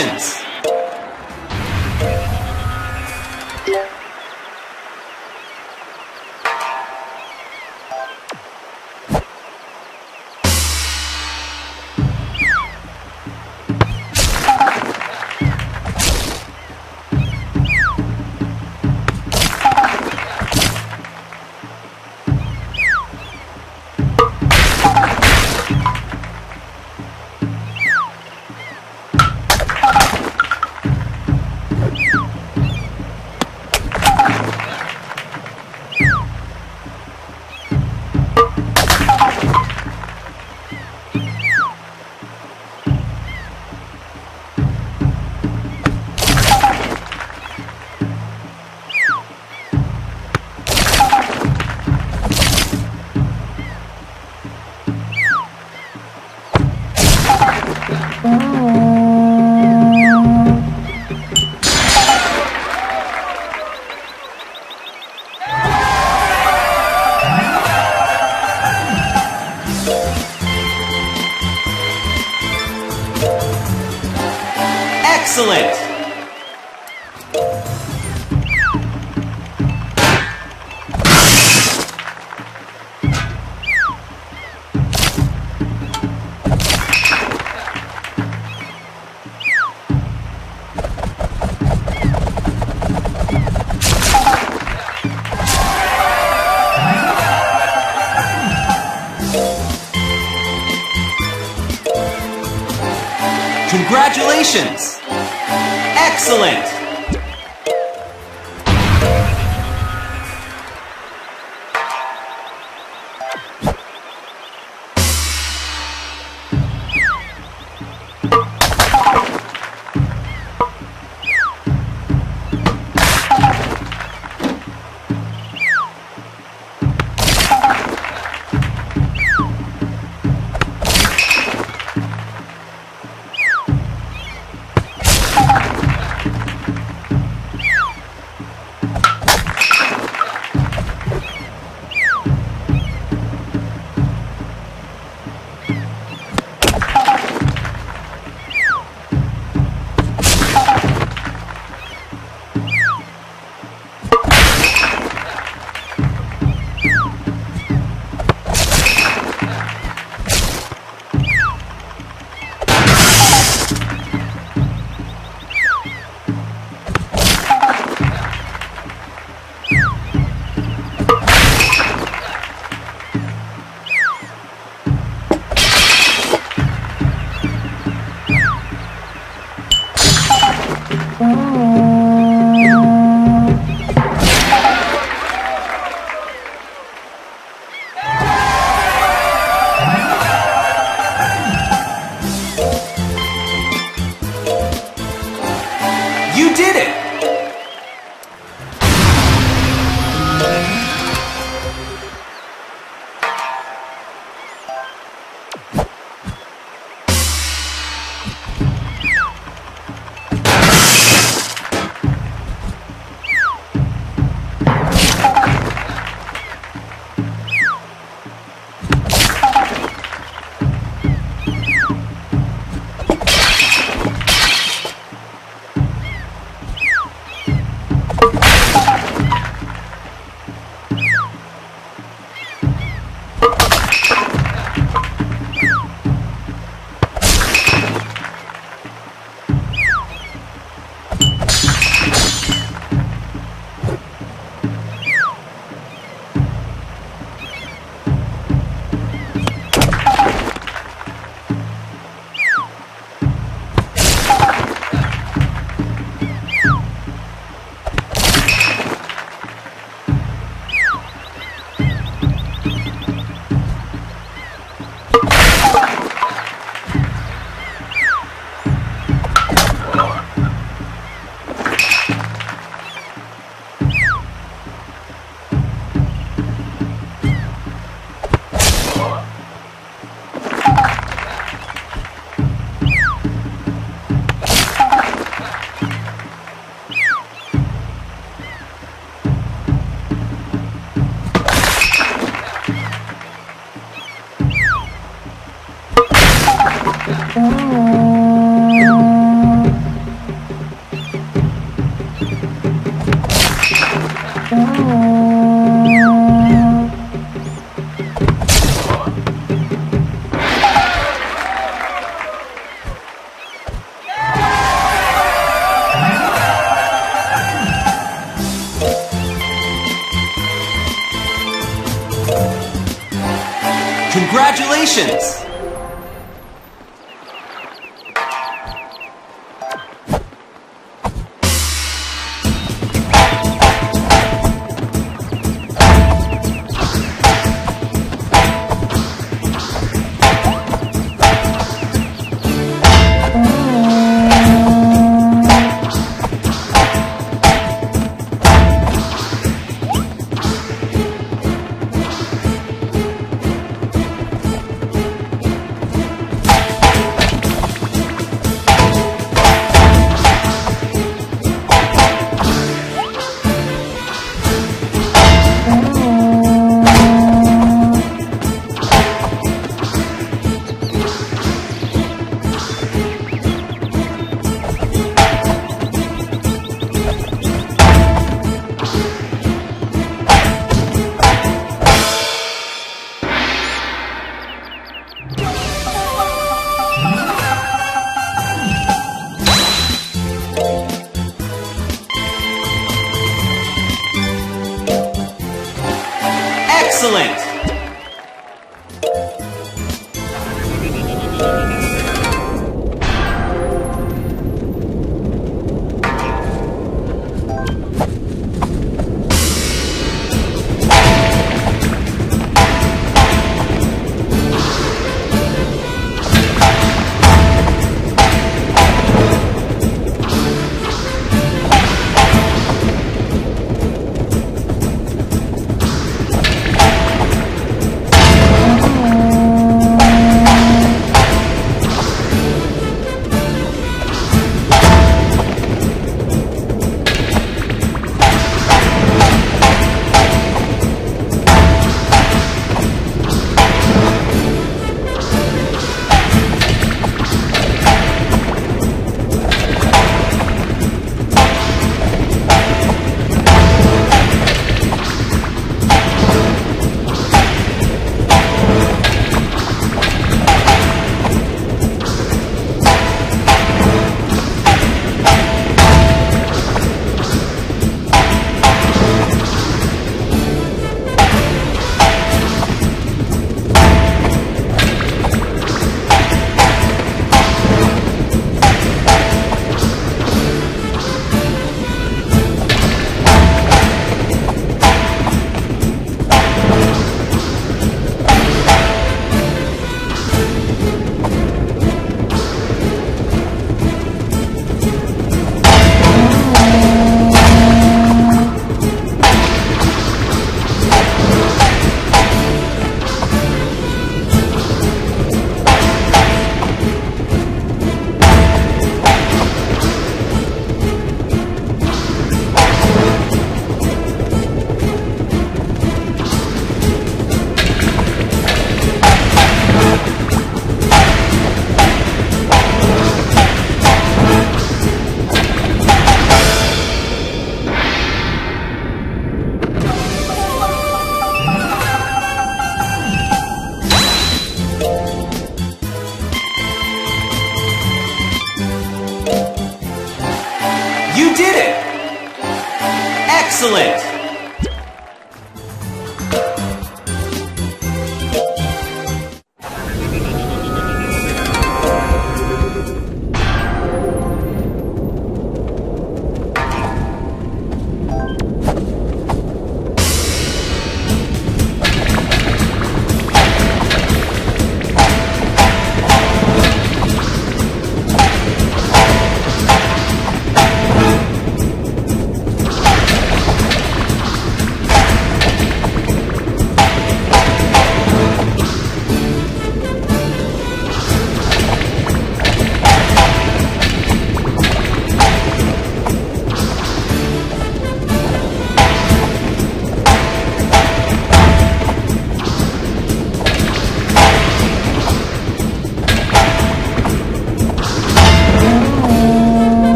Congratulations! Congratulations! Congratulations!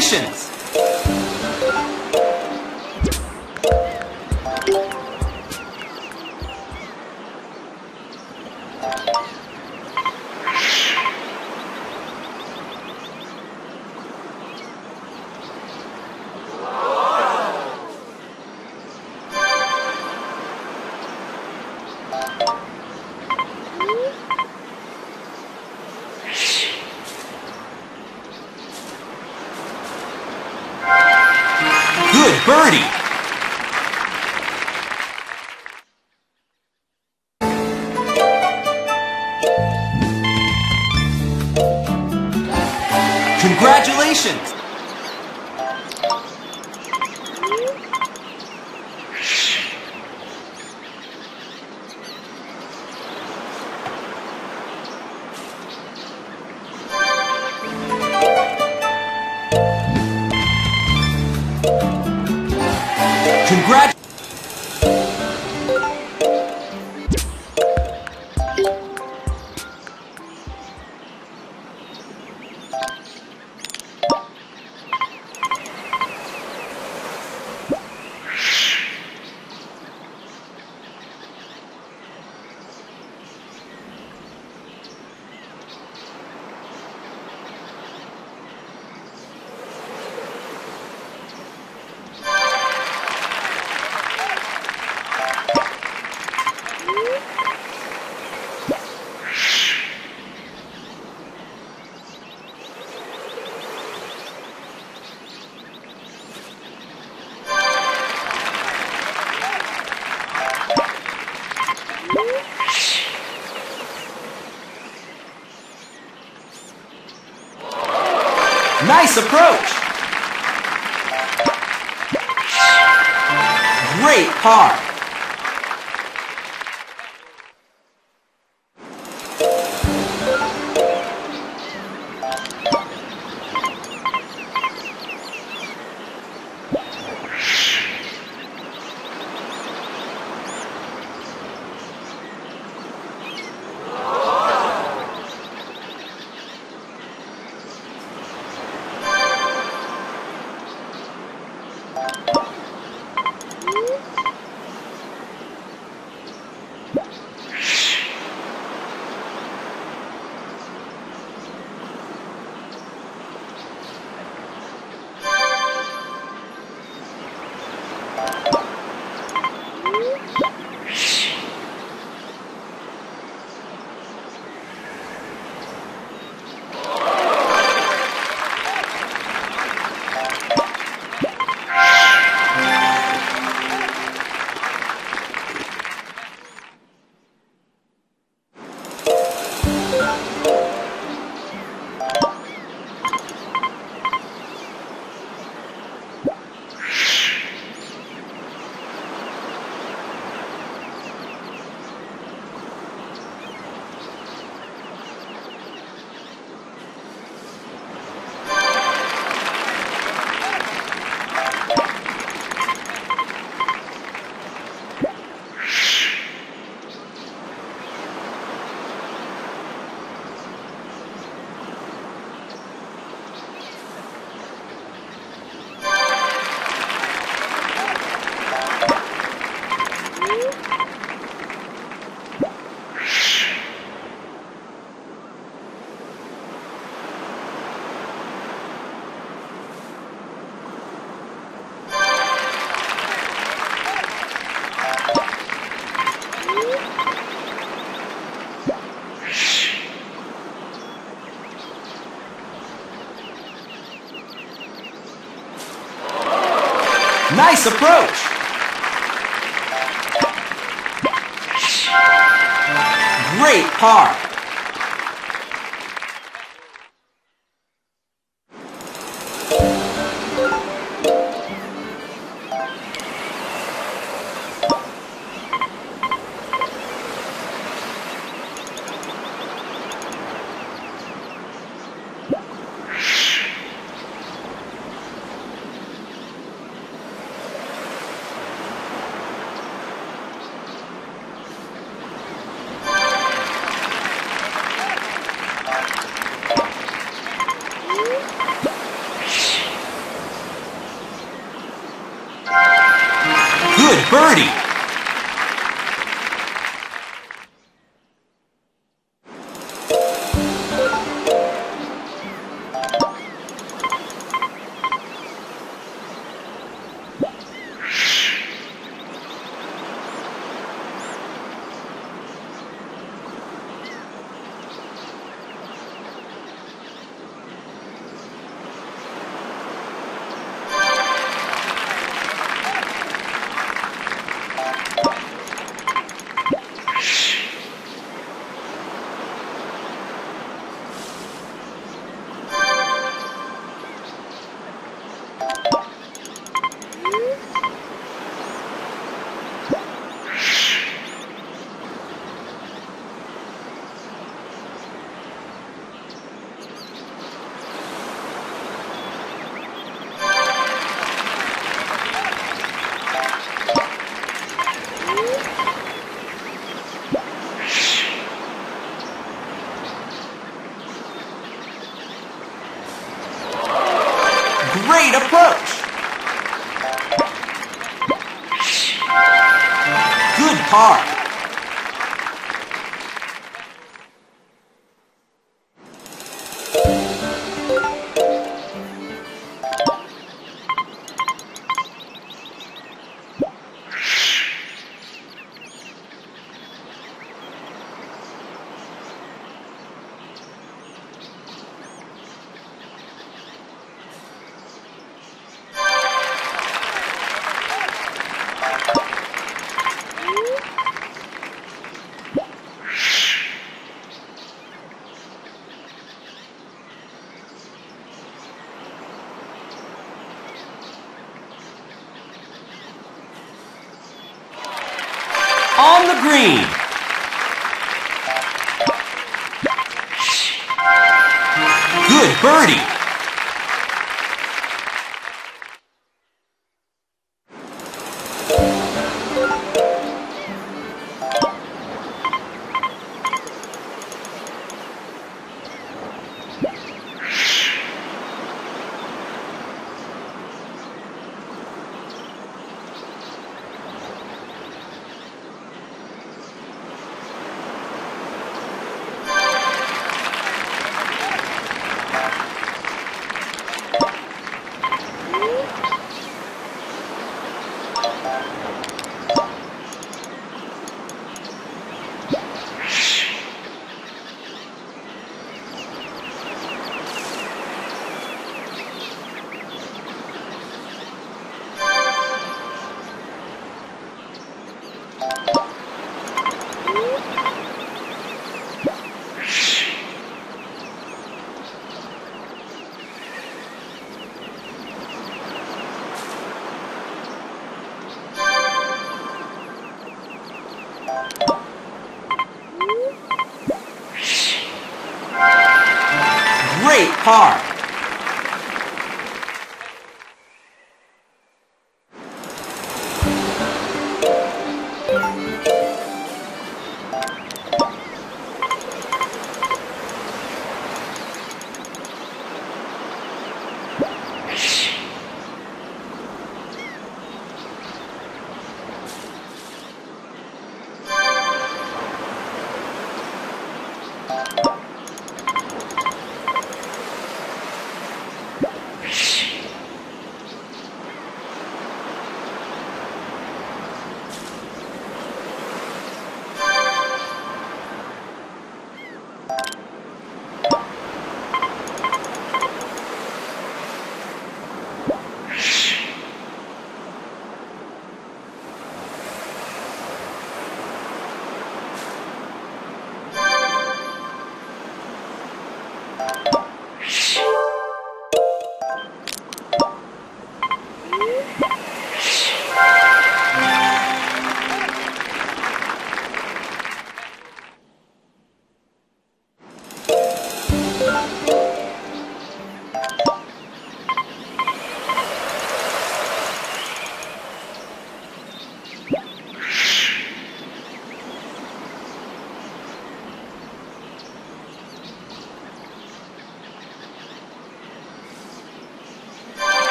Congratulations! Good approach! Great par! Nice approach! Green.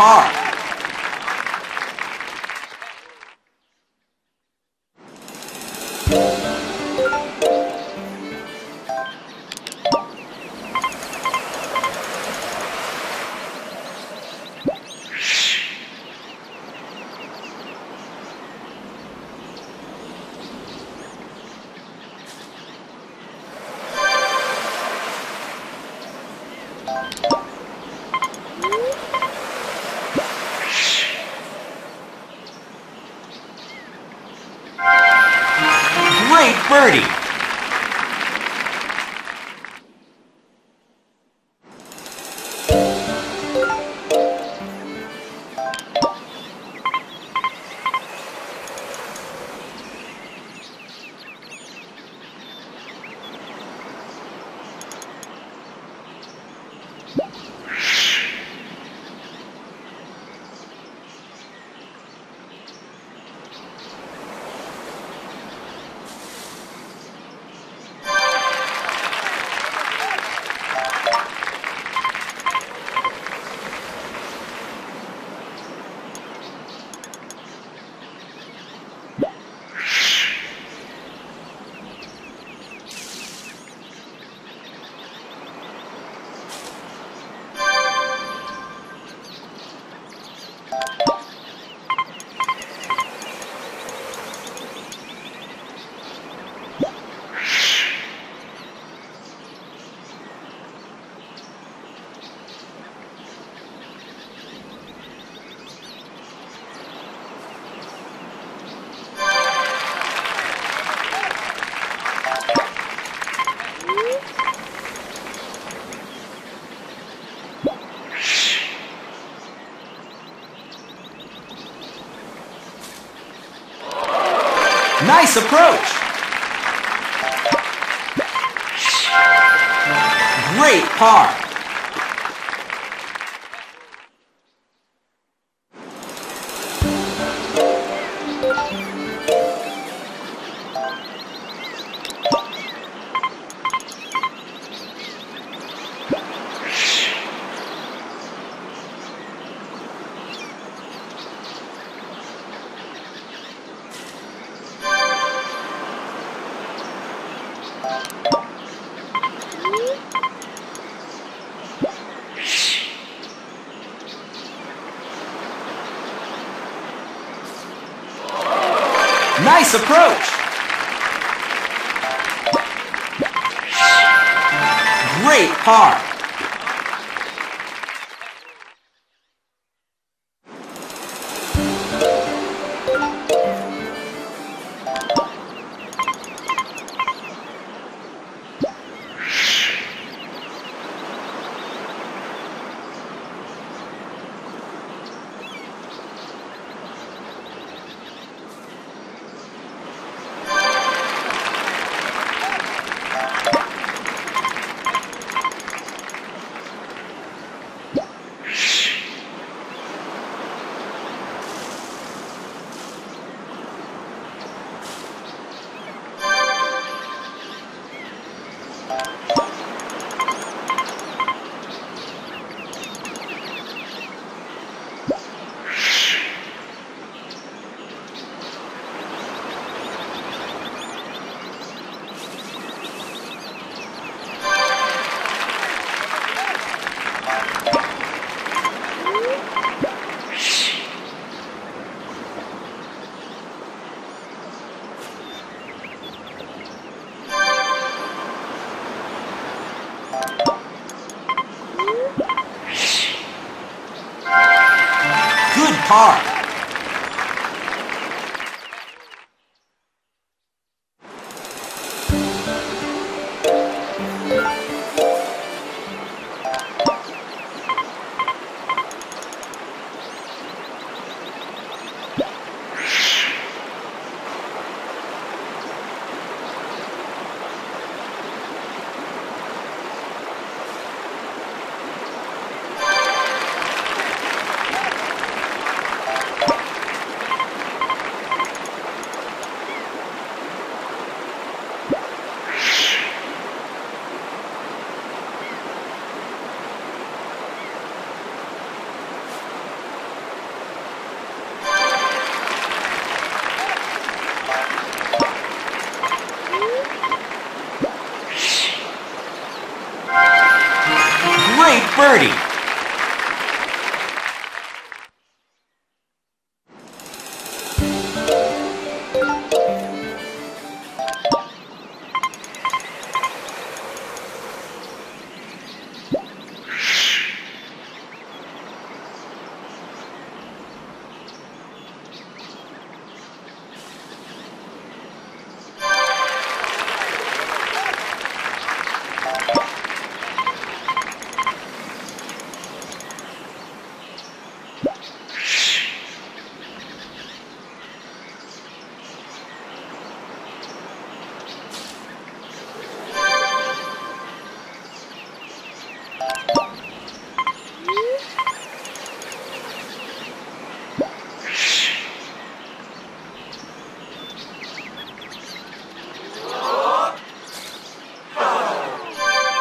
Good Nice approach. Great par. Nice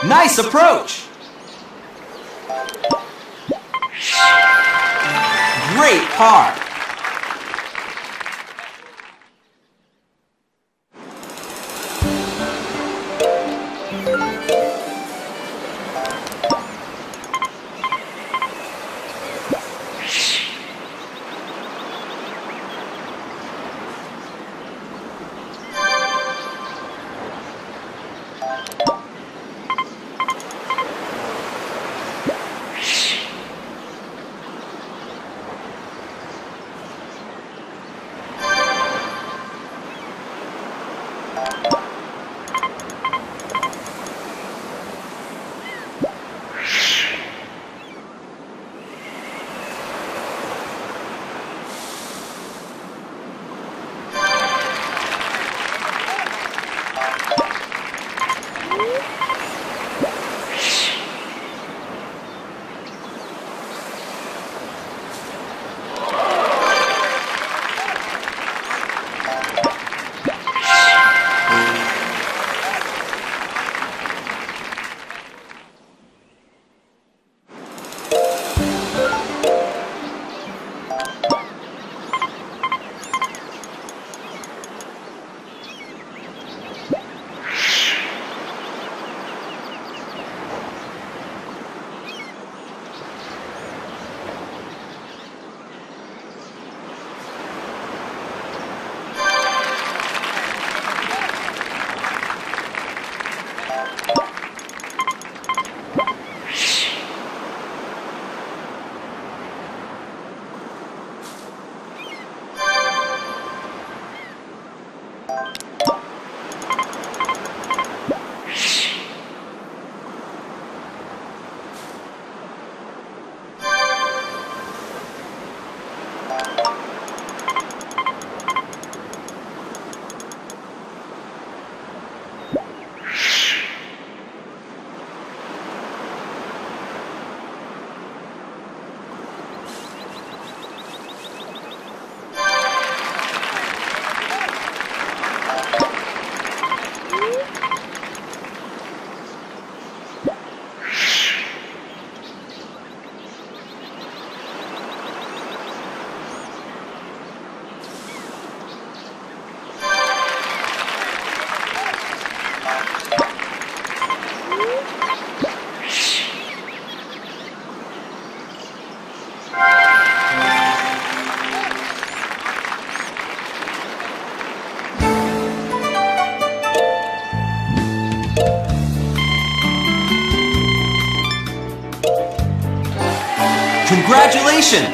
Nice approach. Congratulations!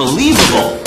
Unbelievable.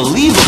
Unbelievable!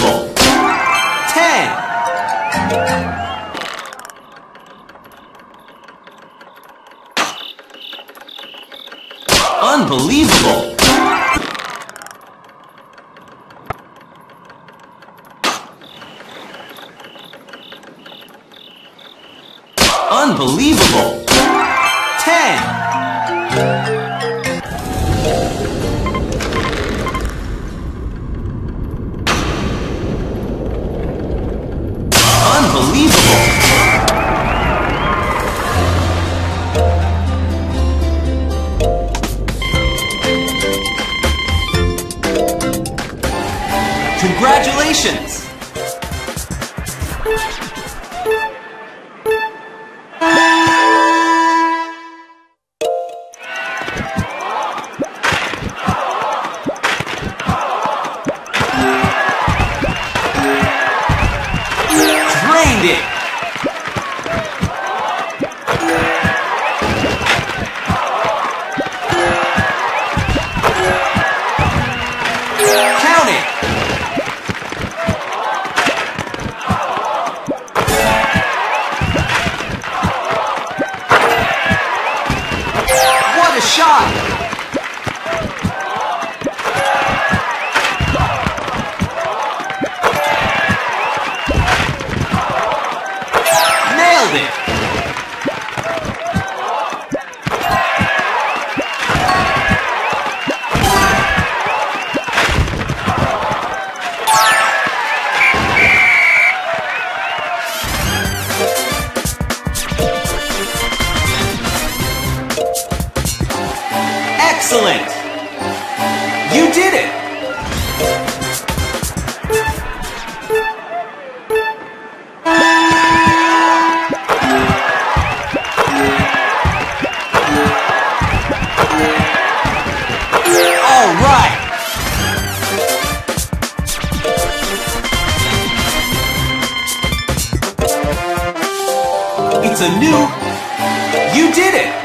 You did it!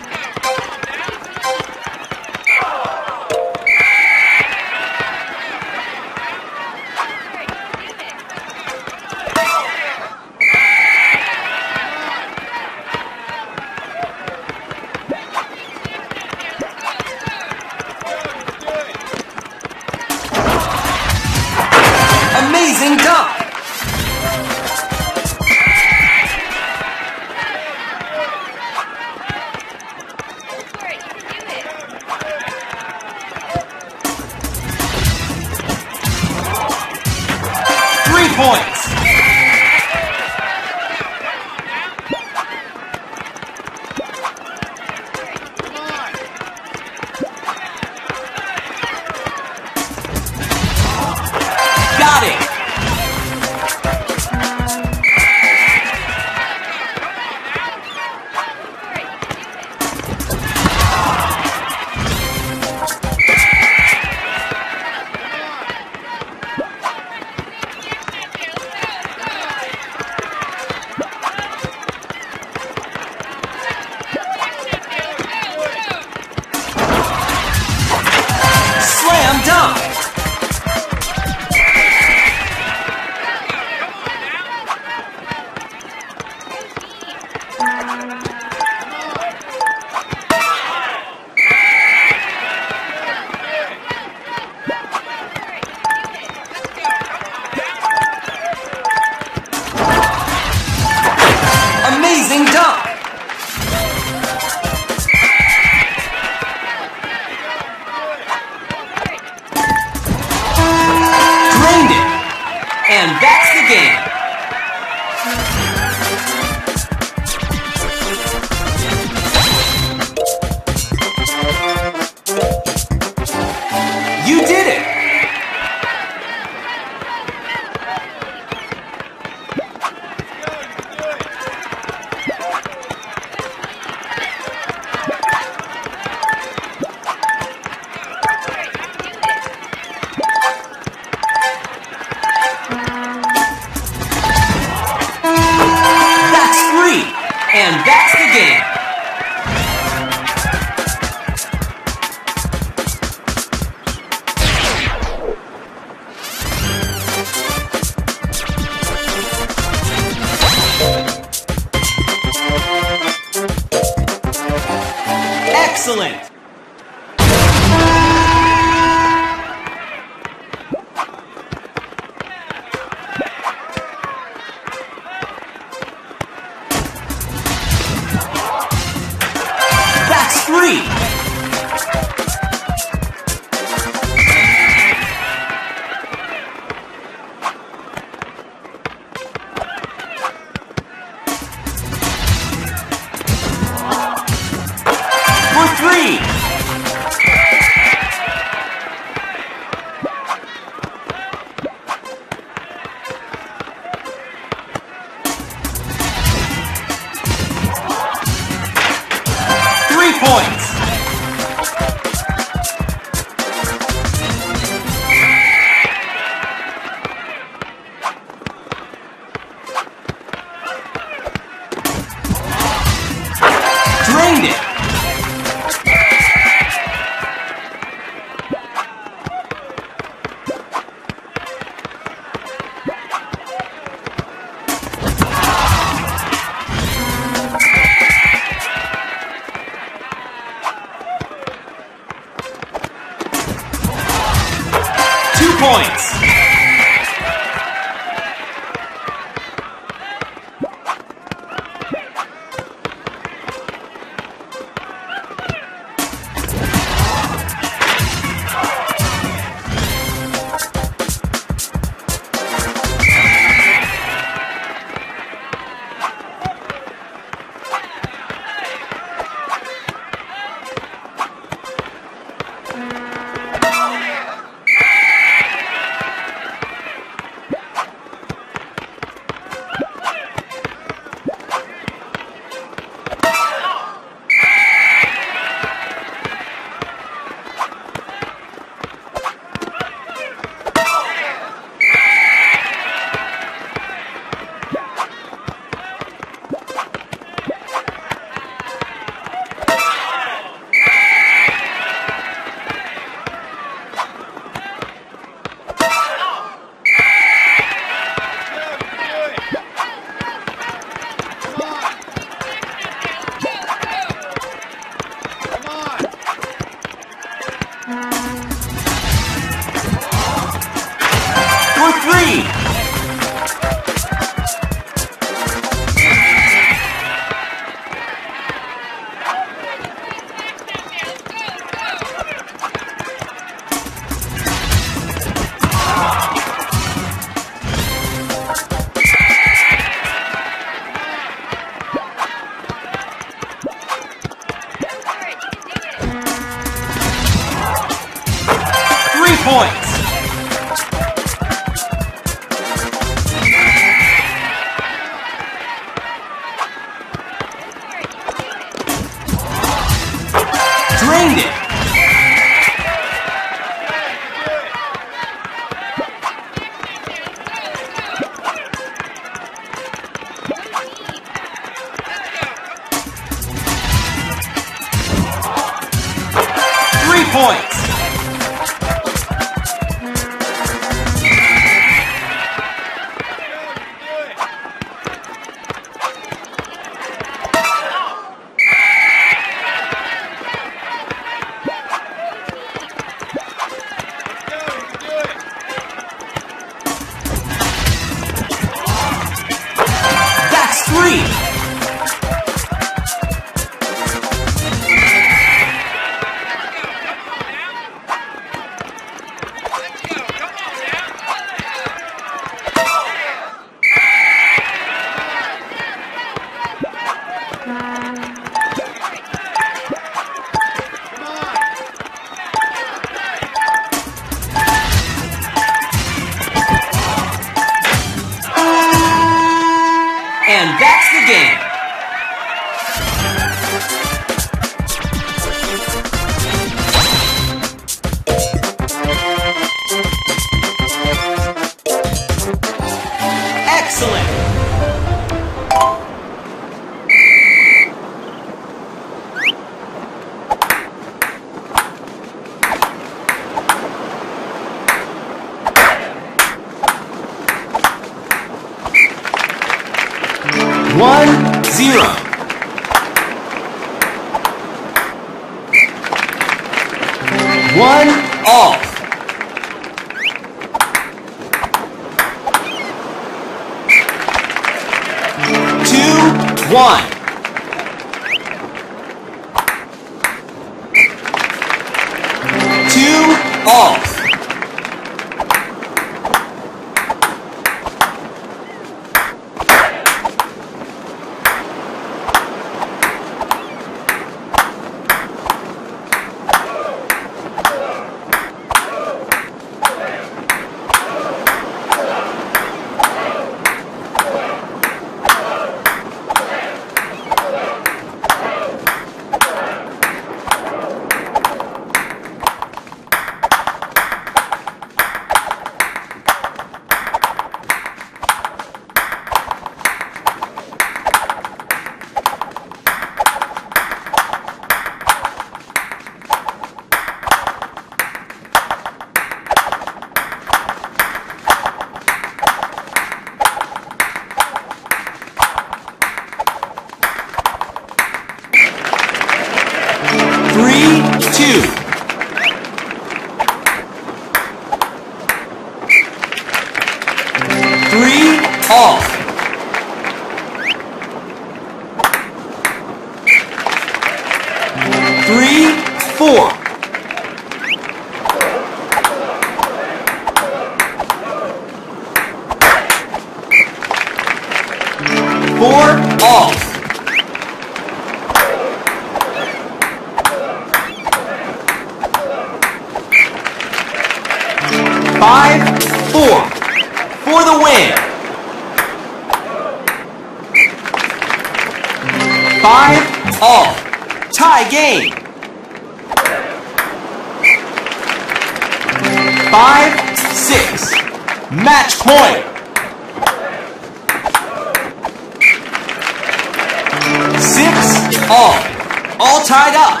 All tied up.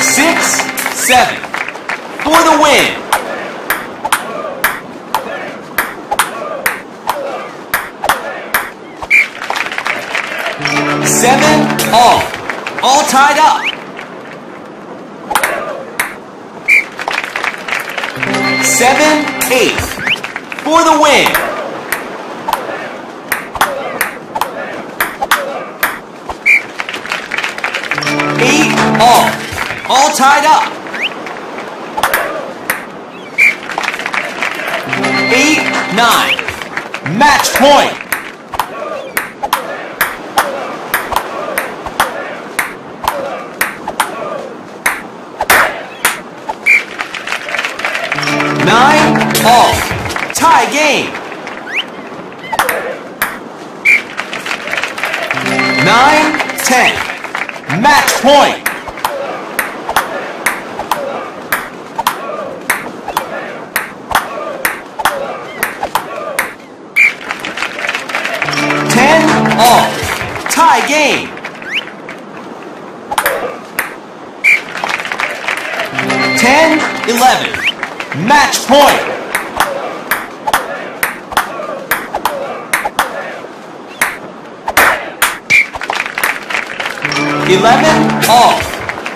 Six, seven. For the win. Seven, all. All tied up. Seven, eight. For the win. Tied up. Eight, nine. Match point. Nine, all. Tie game. Nine, ten. Match point. Tie game. Ten, eleven. Match point. Eleven all.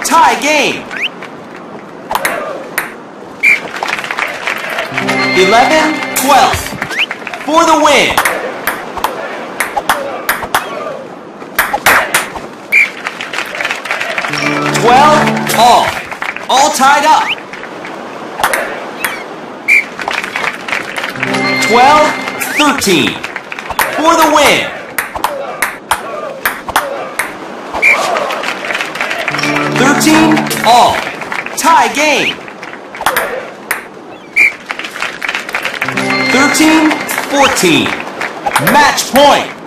Tie game. Eleven, twelve. For the win. All. All tied up. 12, 13. For the win. 13, all. Tie game. 13, 14. Match point.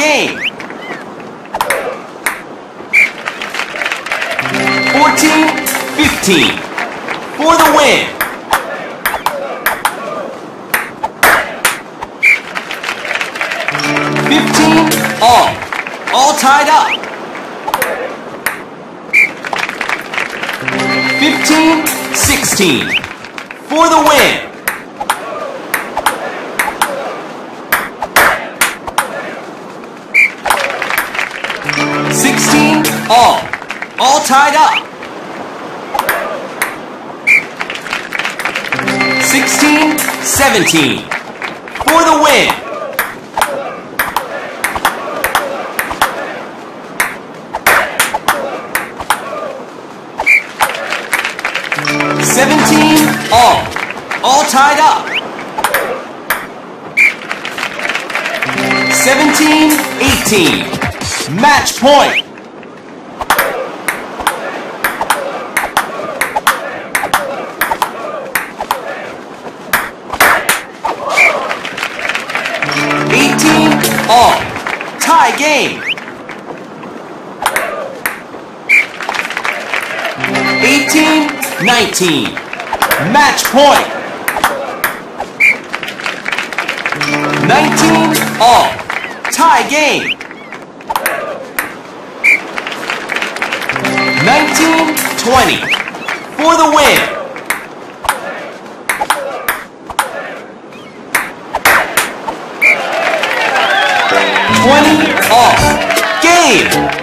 Game. Fourteen, fifteen. For the win. Fifteen all. All tied up. 15 16 for the win. Tied up. Sixteen seventeen for the win. Seventeen all, all tied up. Seventeen eighteen, match point. 19. Match point. 19 all. Tie game. 19 20. For the win. Twenty all. Game.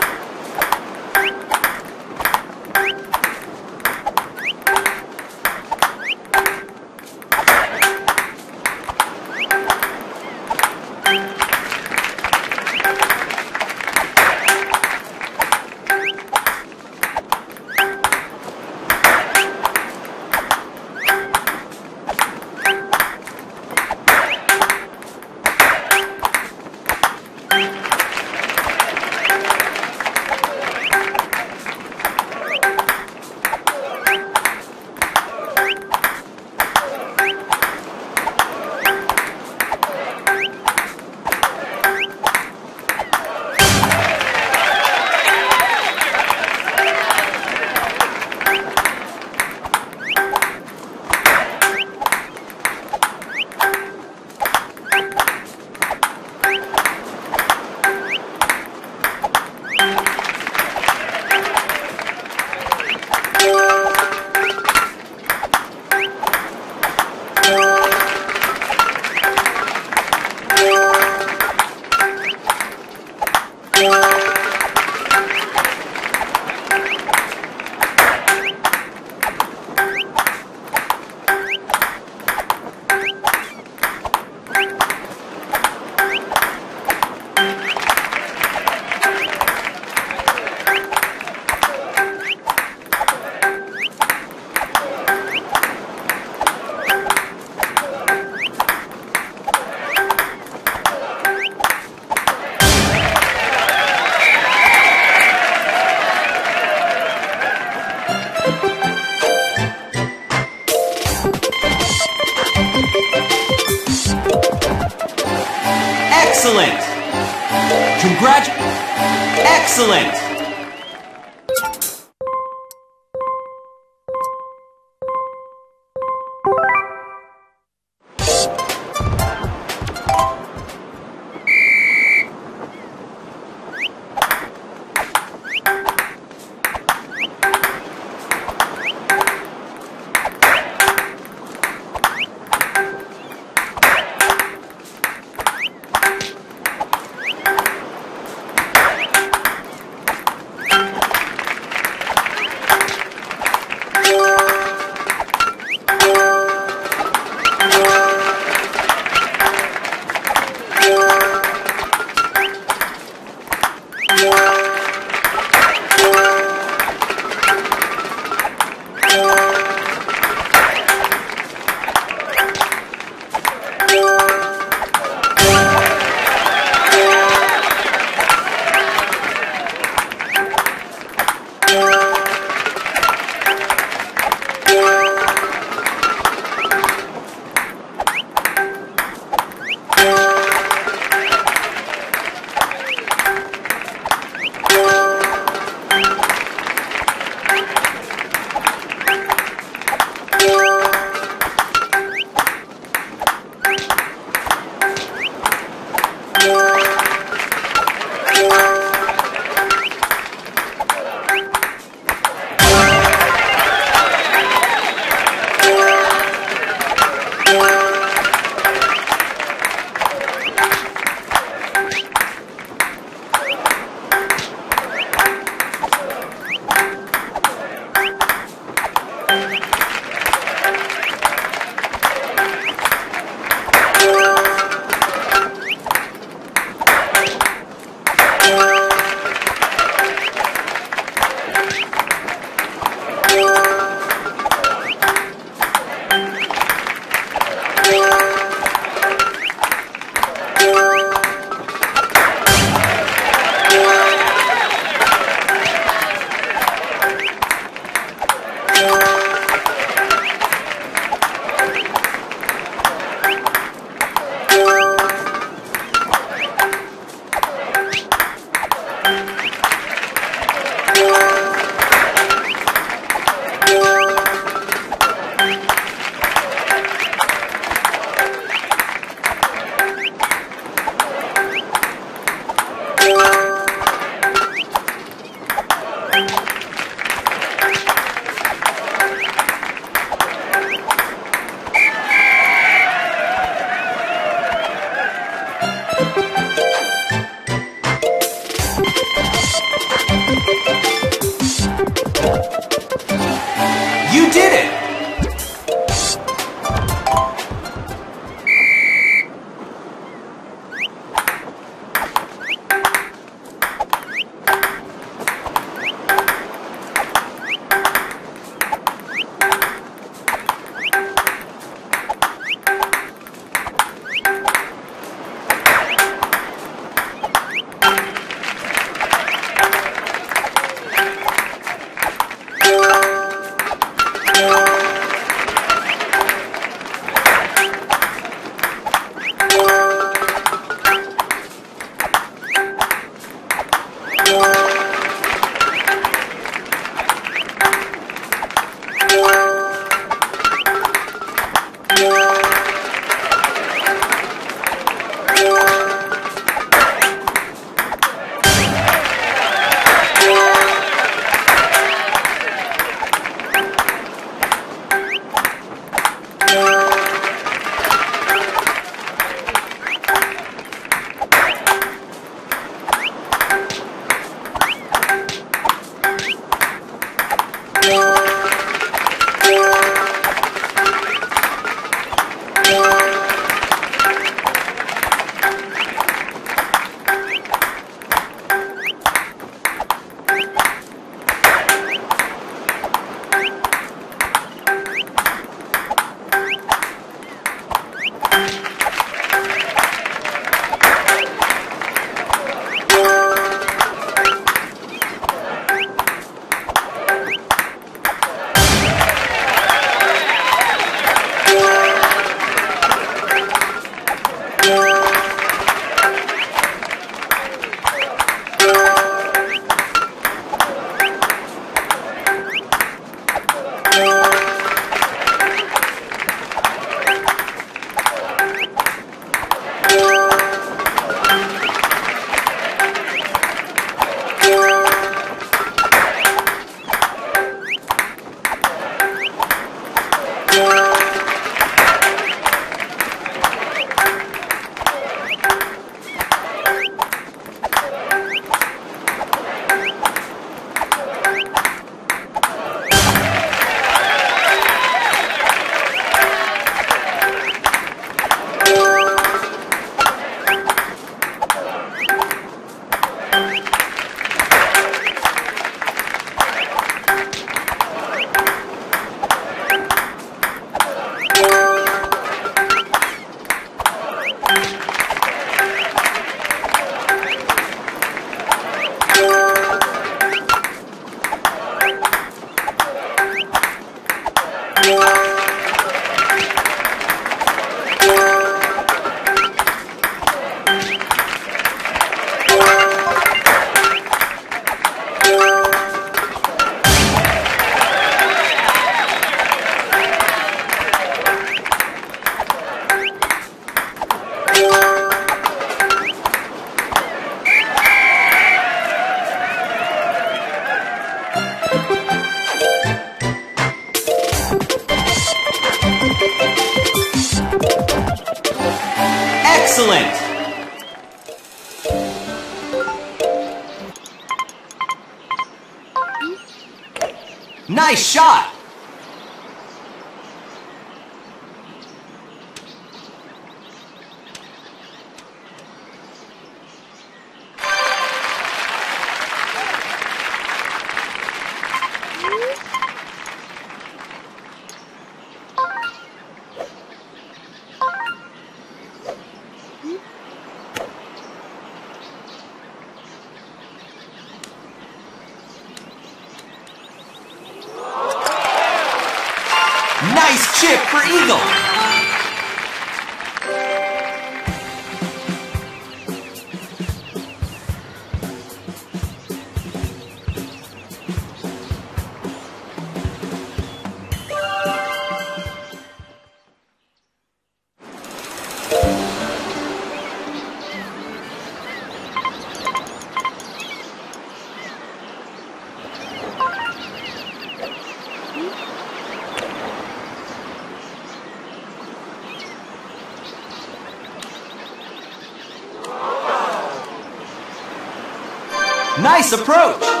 Nice approach!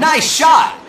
Nice shot!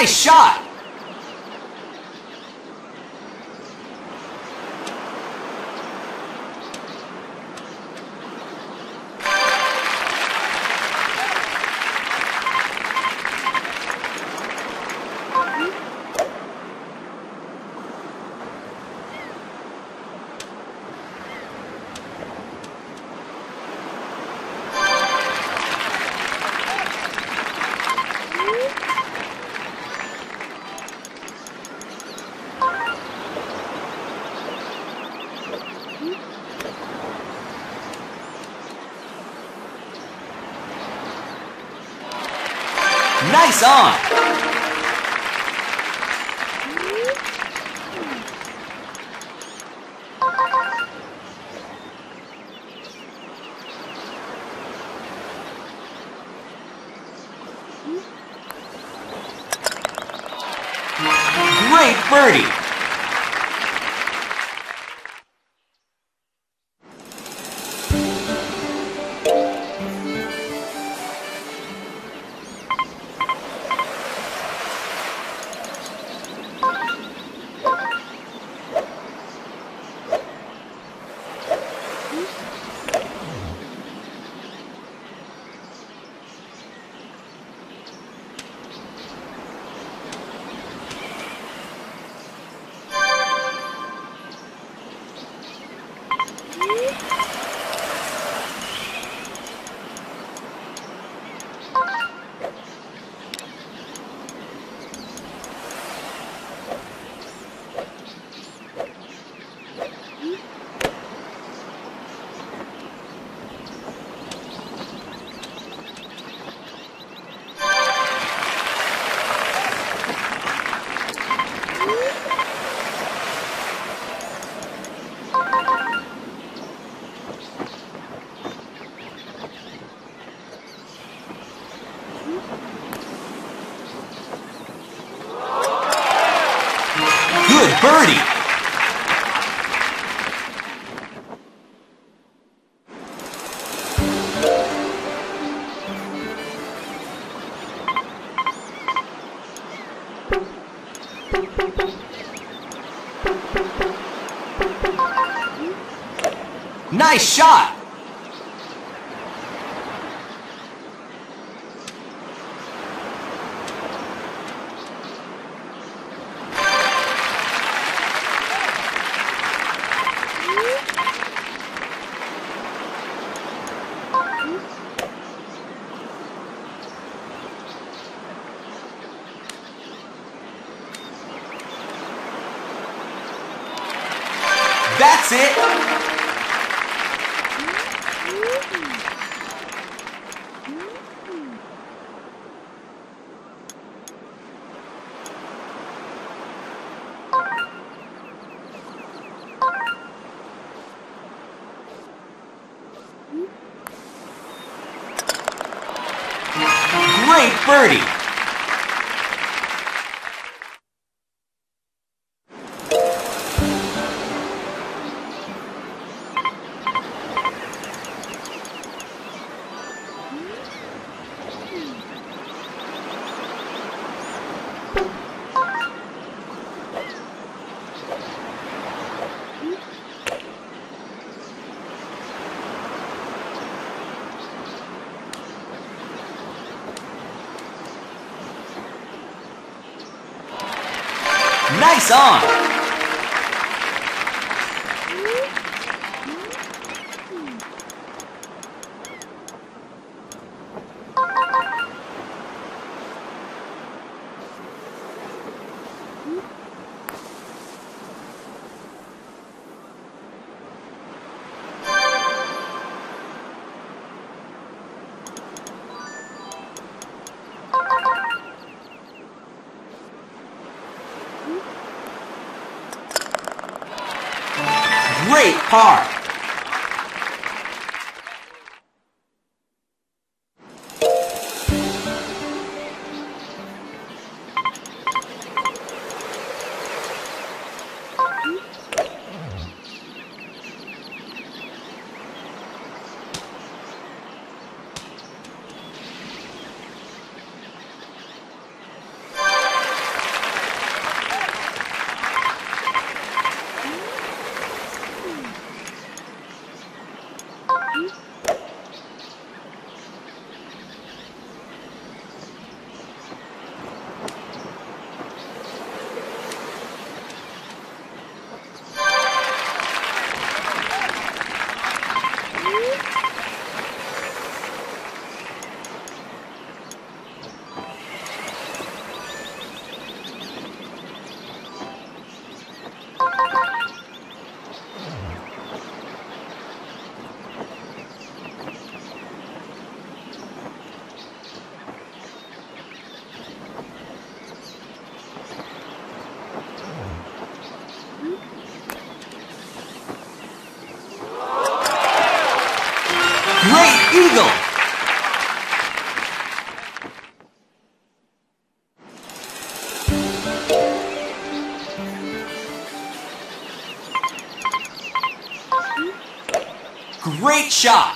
Nice shot! Nice shot! Birdie! Shot!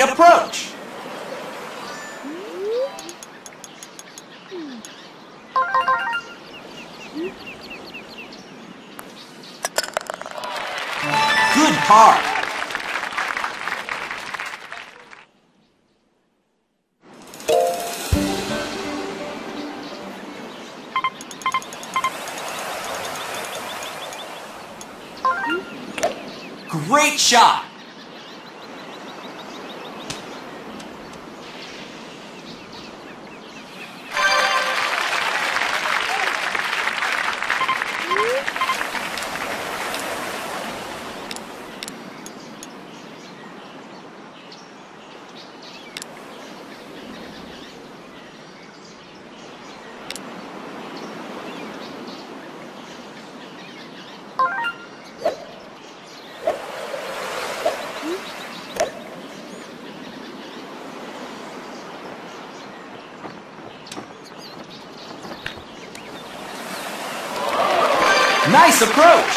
Great approach! Good par. Great shot. Approach.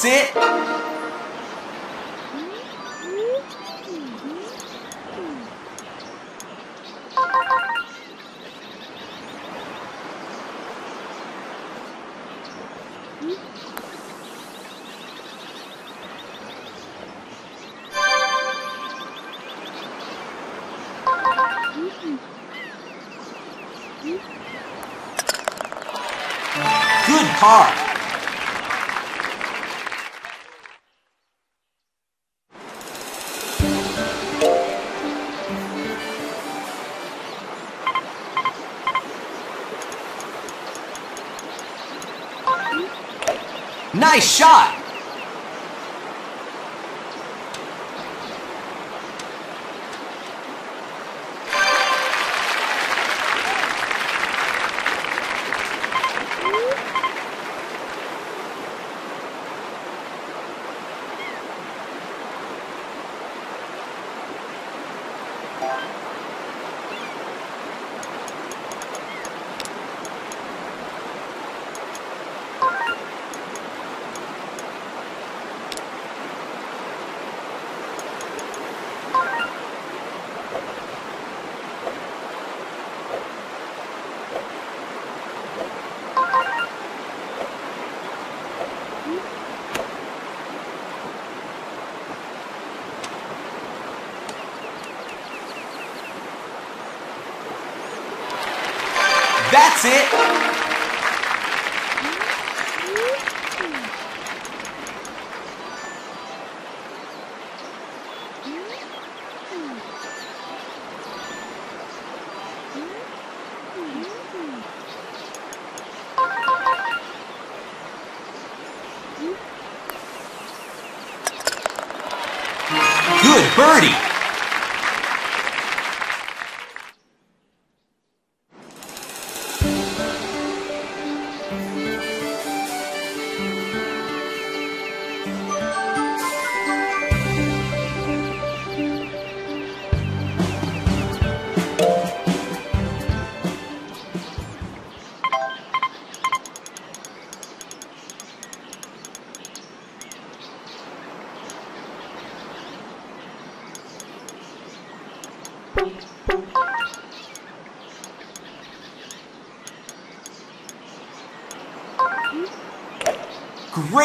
That's it. Nice shot.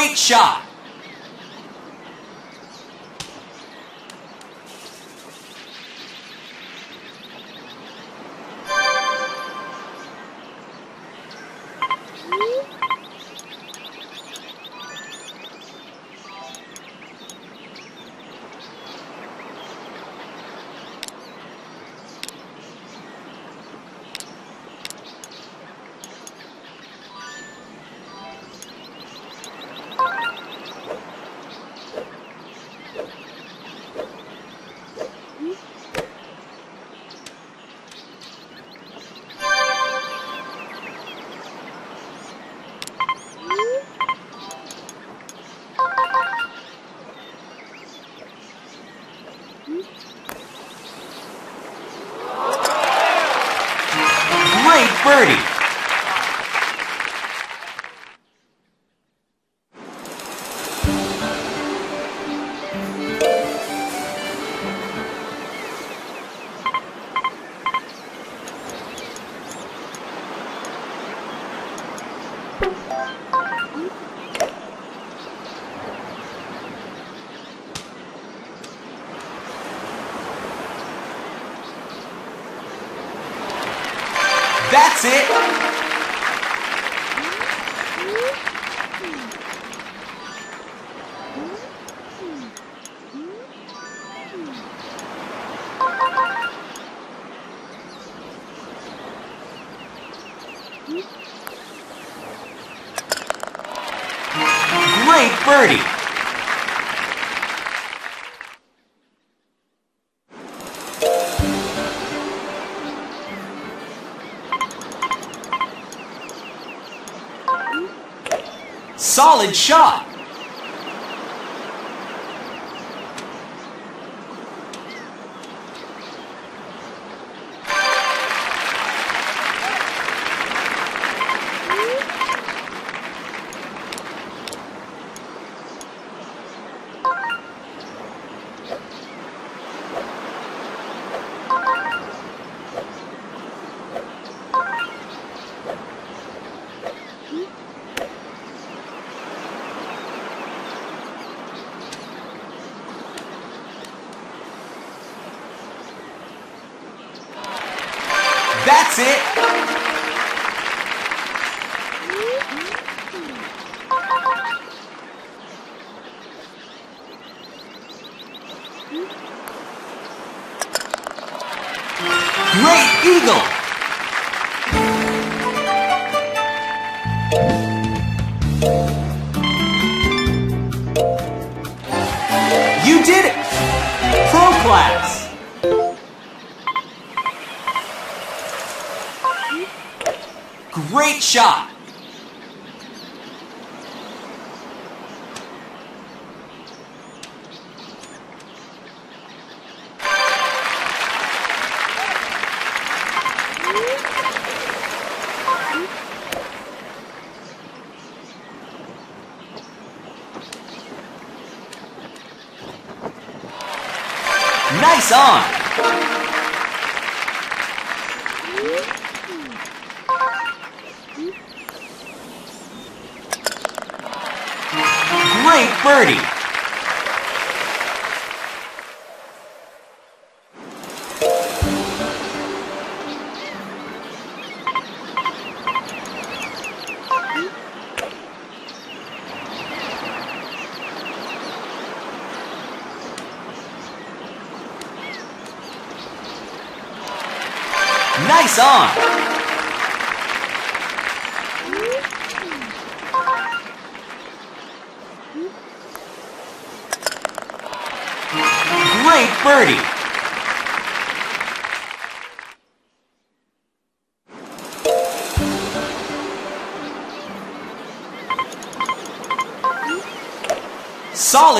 Great shot! Solid shot!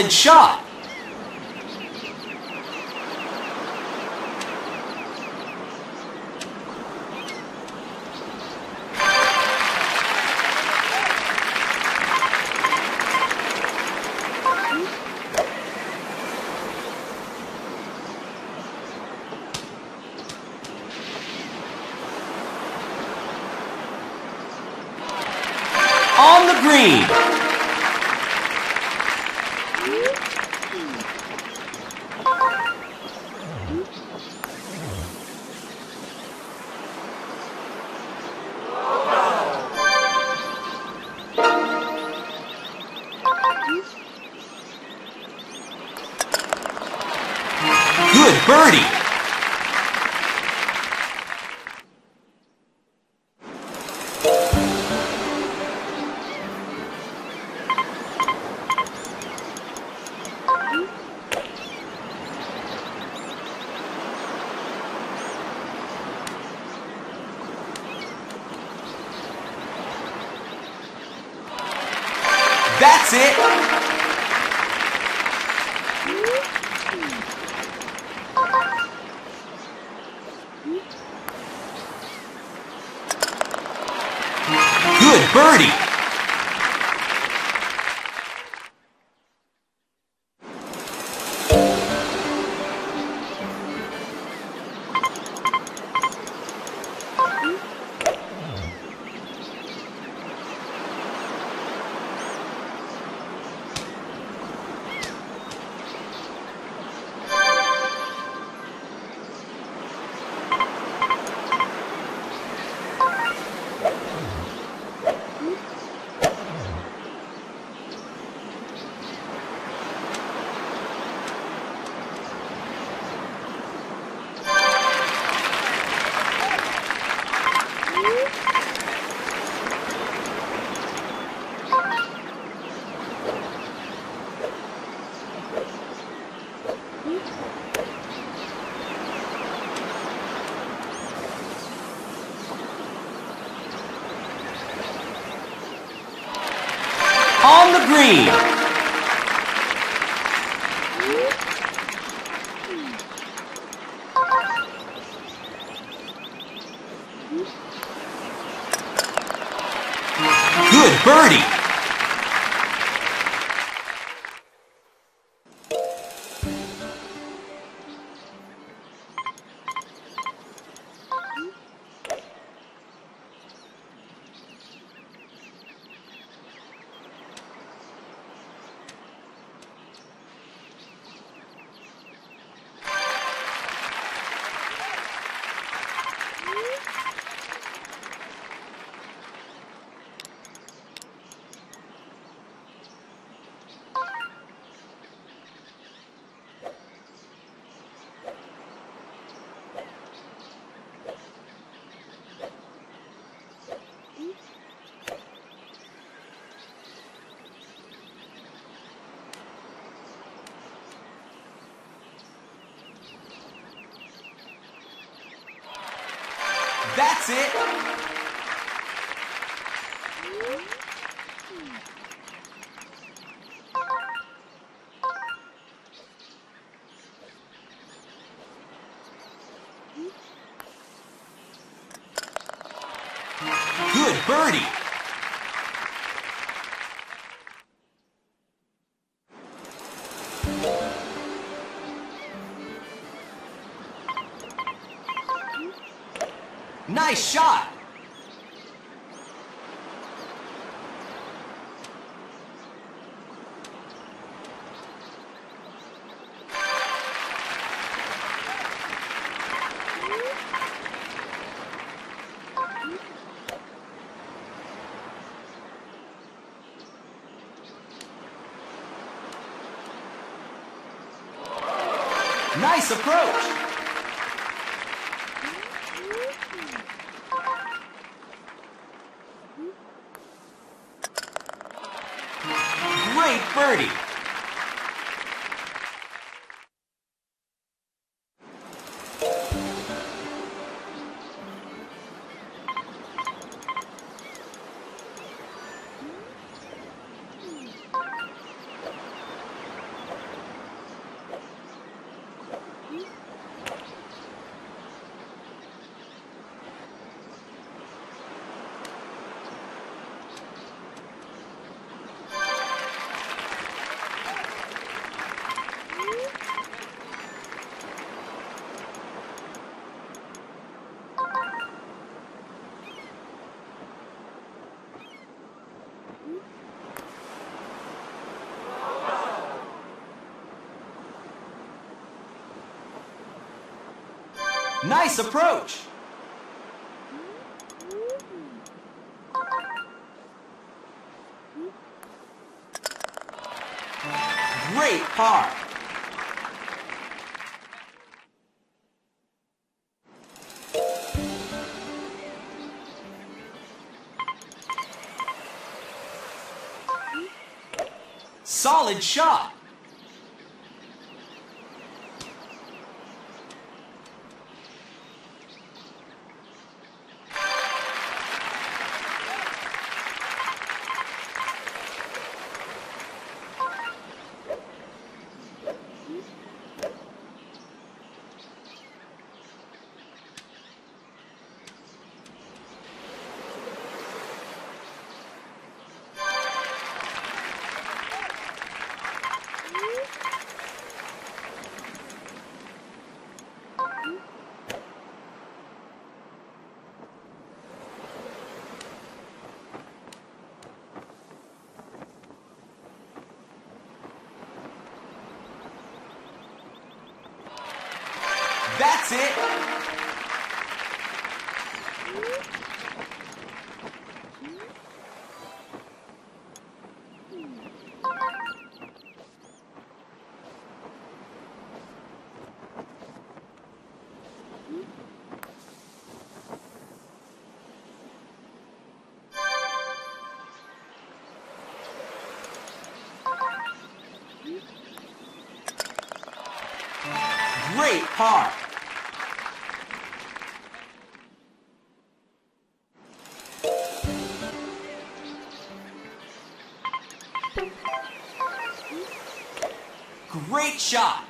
Solid shot! That's it! Nice shot! Nice approach! Nice approach. Great par. Solid shot. Great par. Great shot.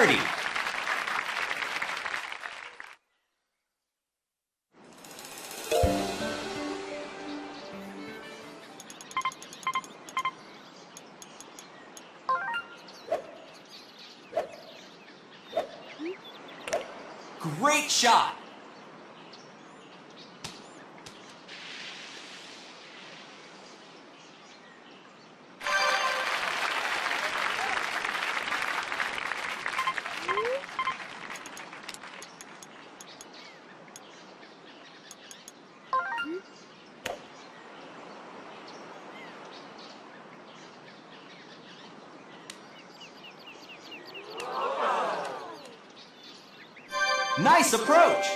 Great. Great shot. Nice approach.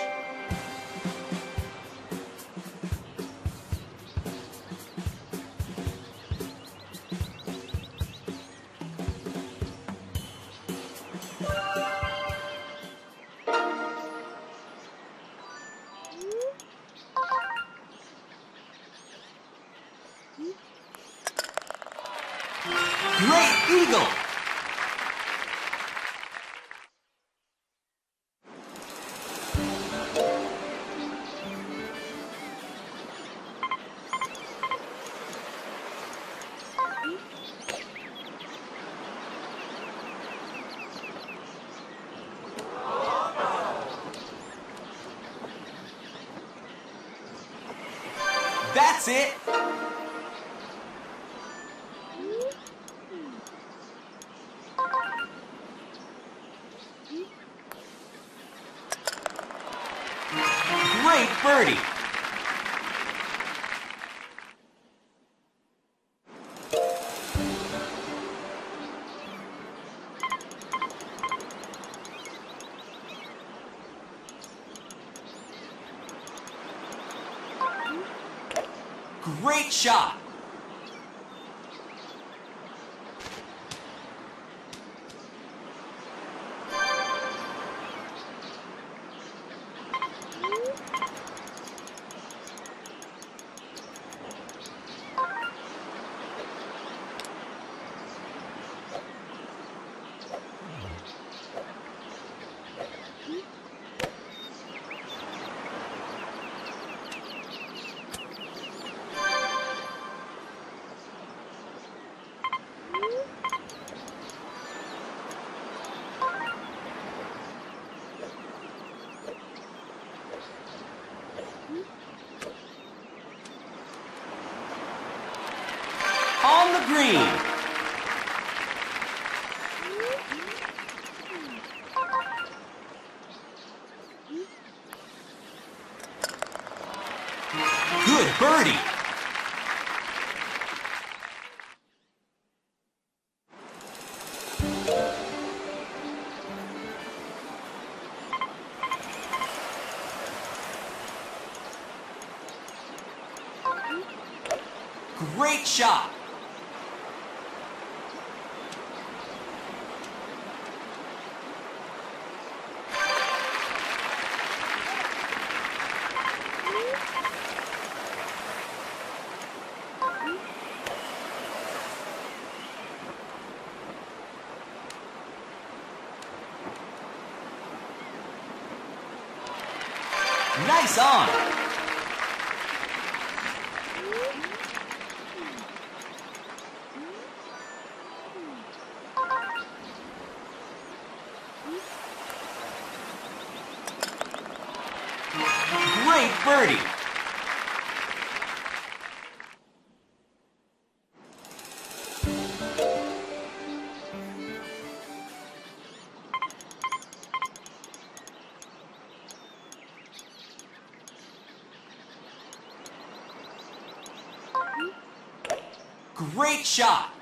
Great shot! Green! Good birdie! Great shot! Nice on! Great shot!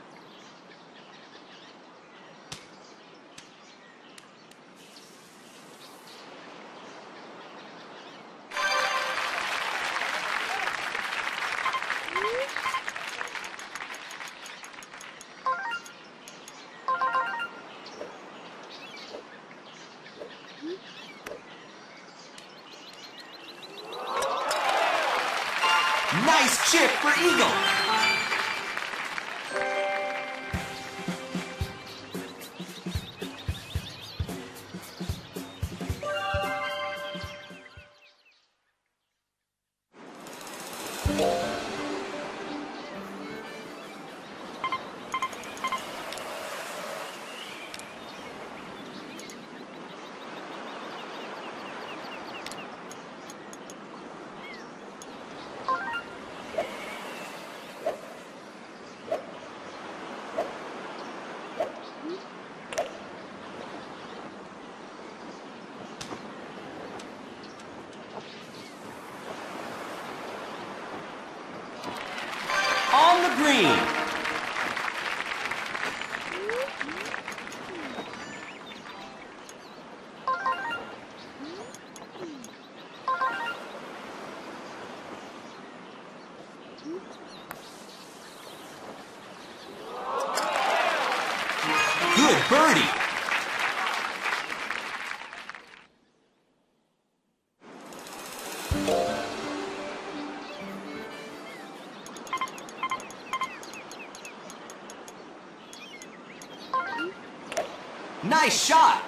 Nice shot!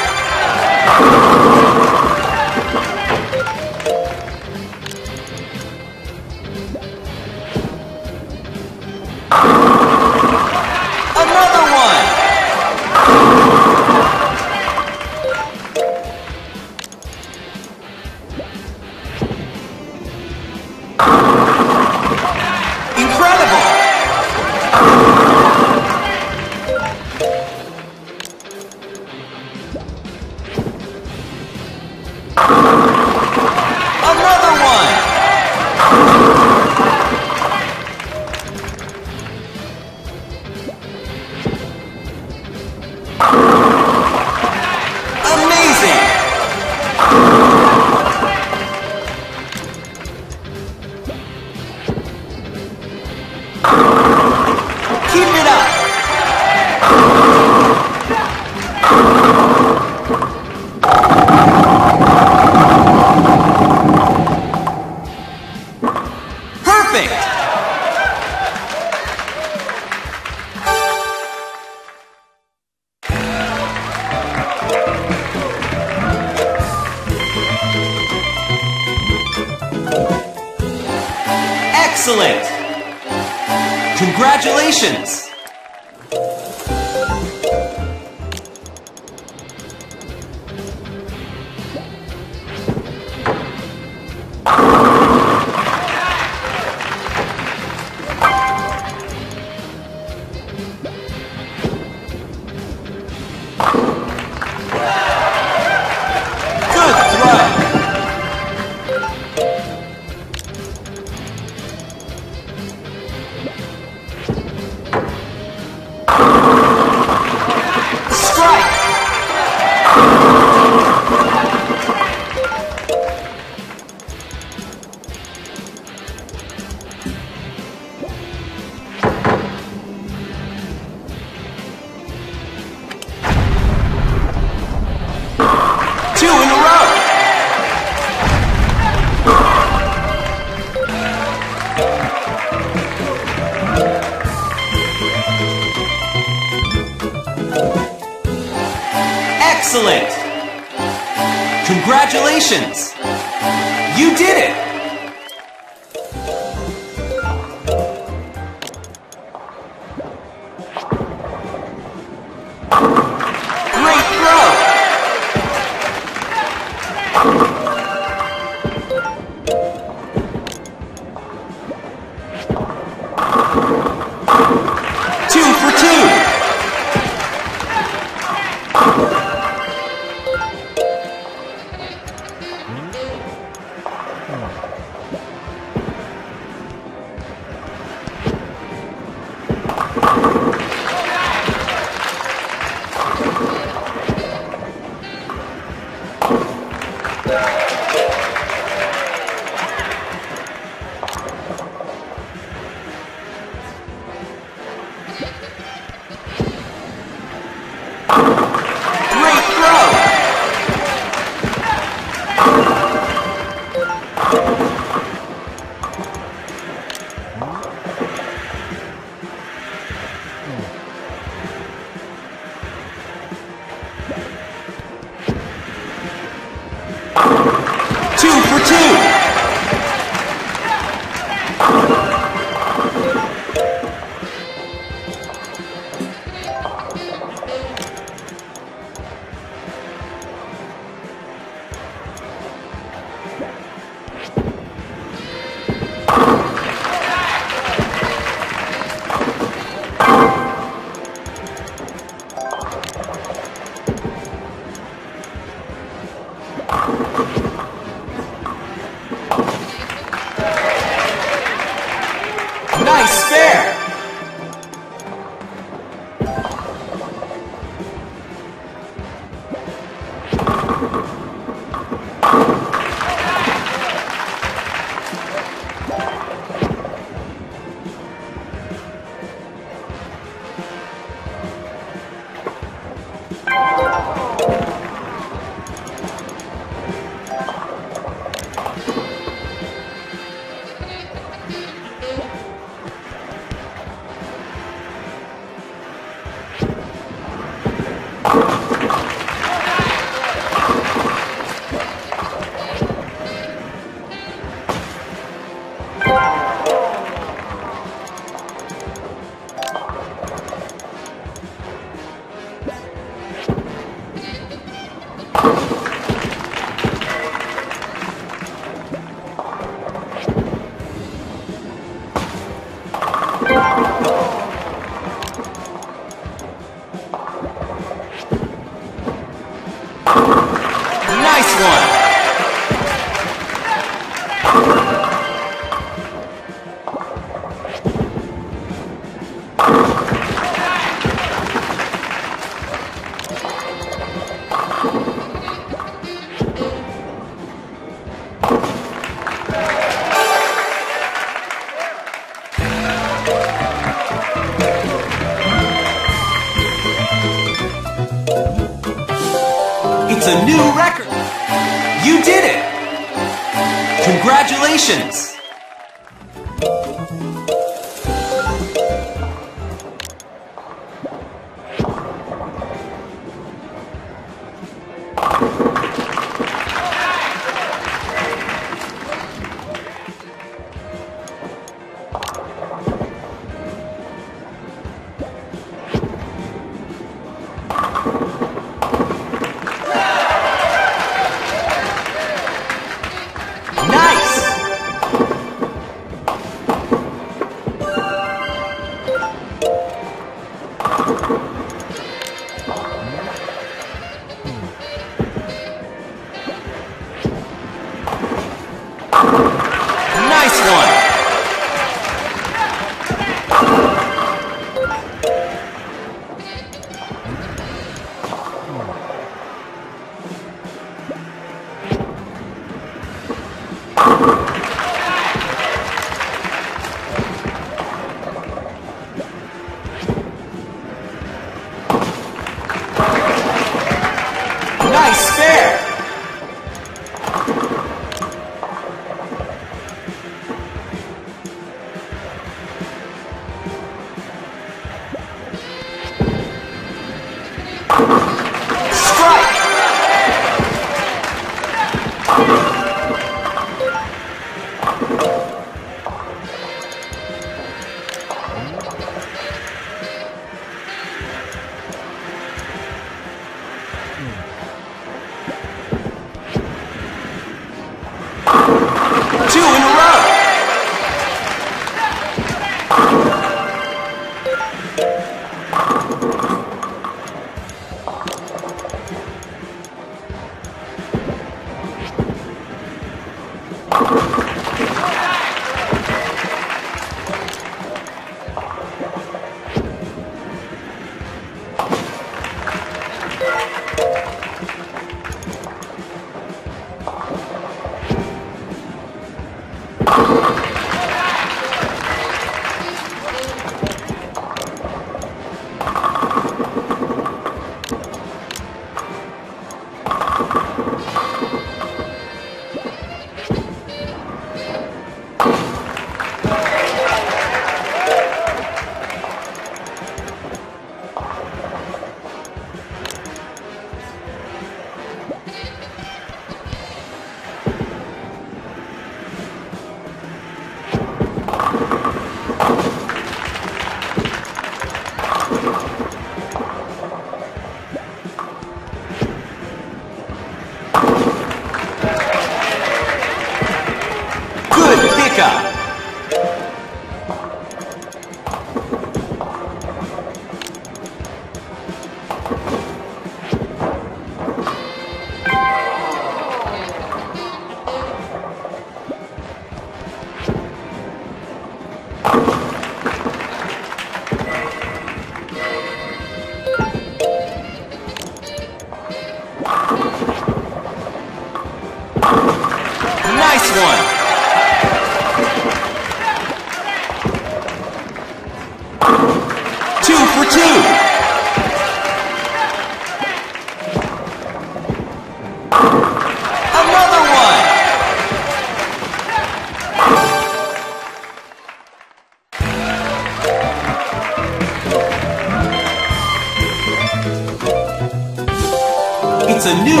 A new...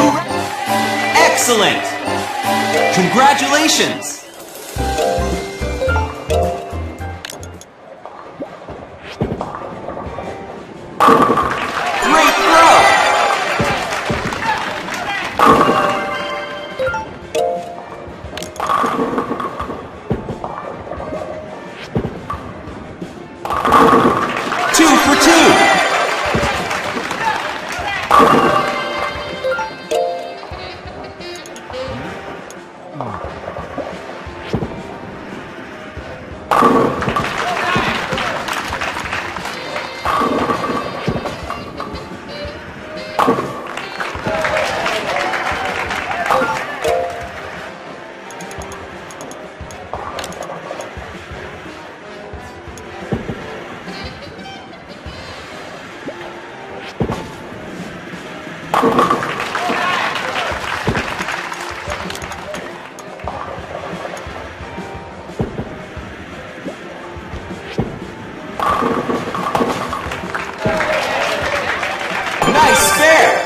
Excellent! Congratulations! Nice spare.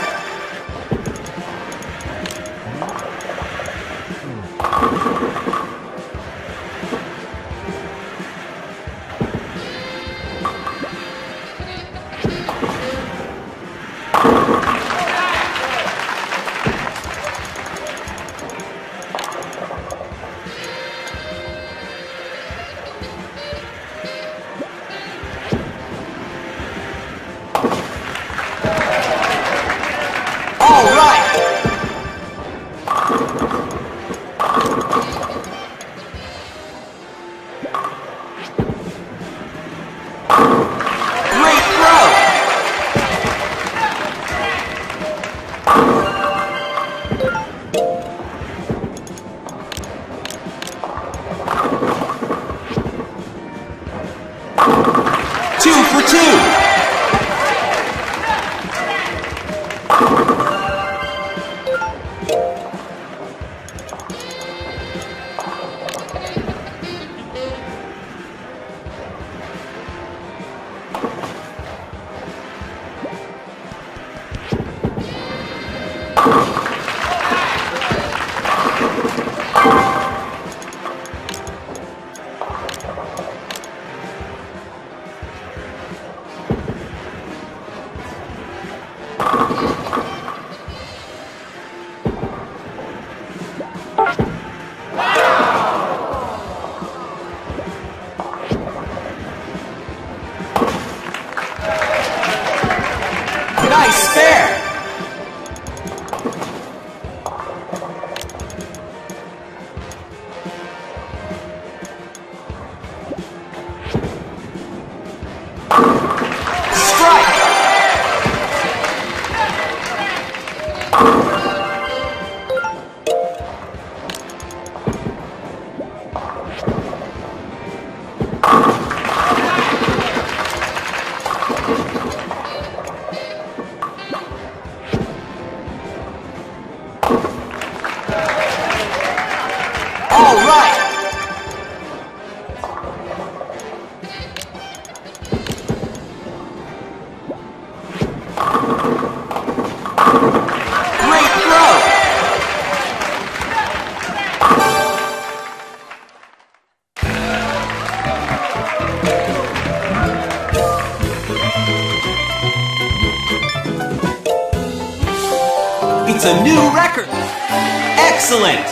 Excellent!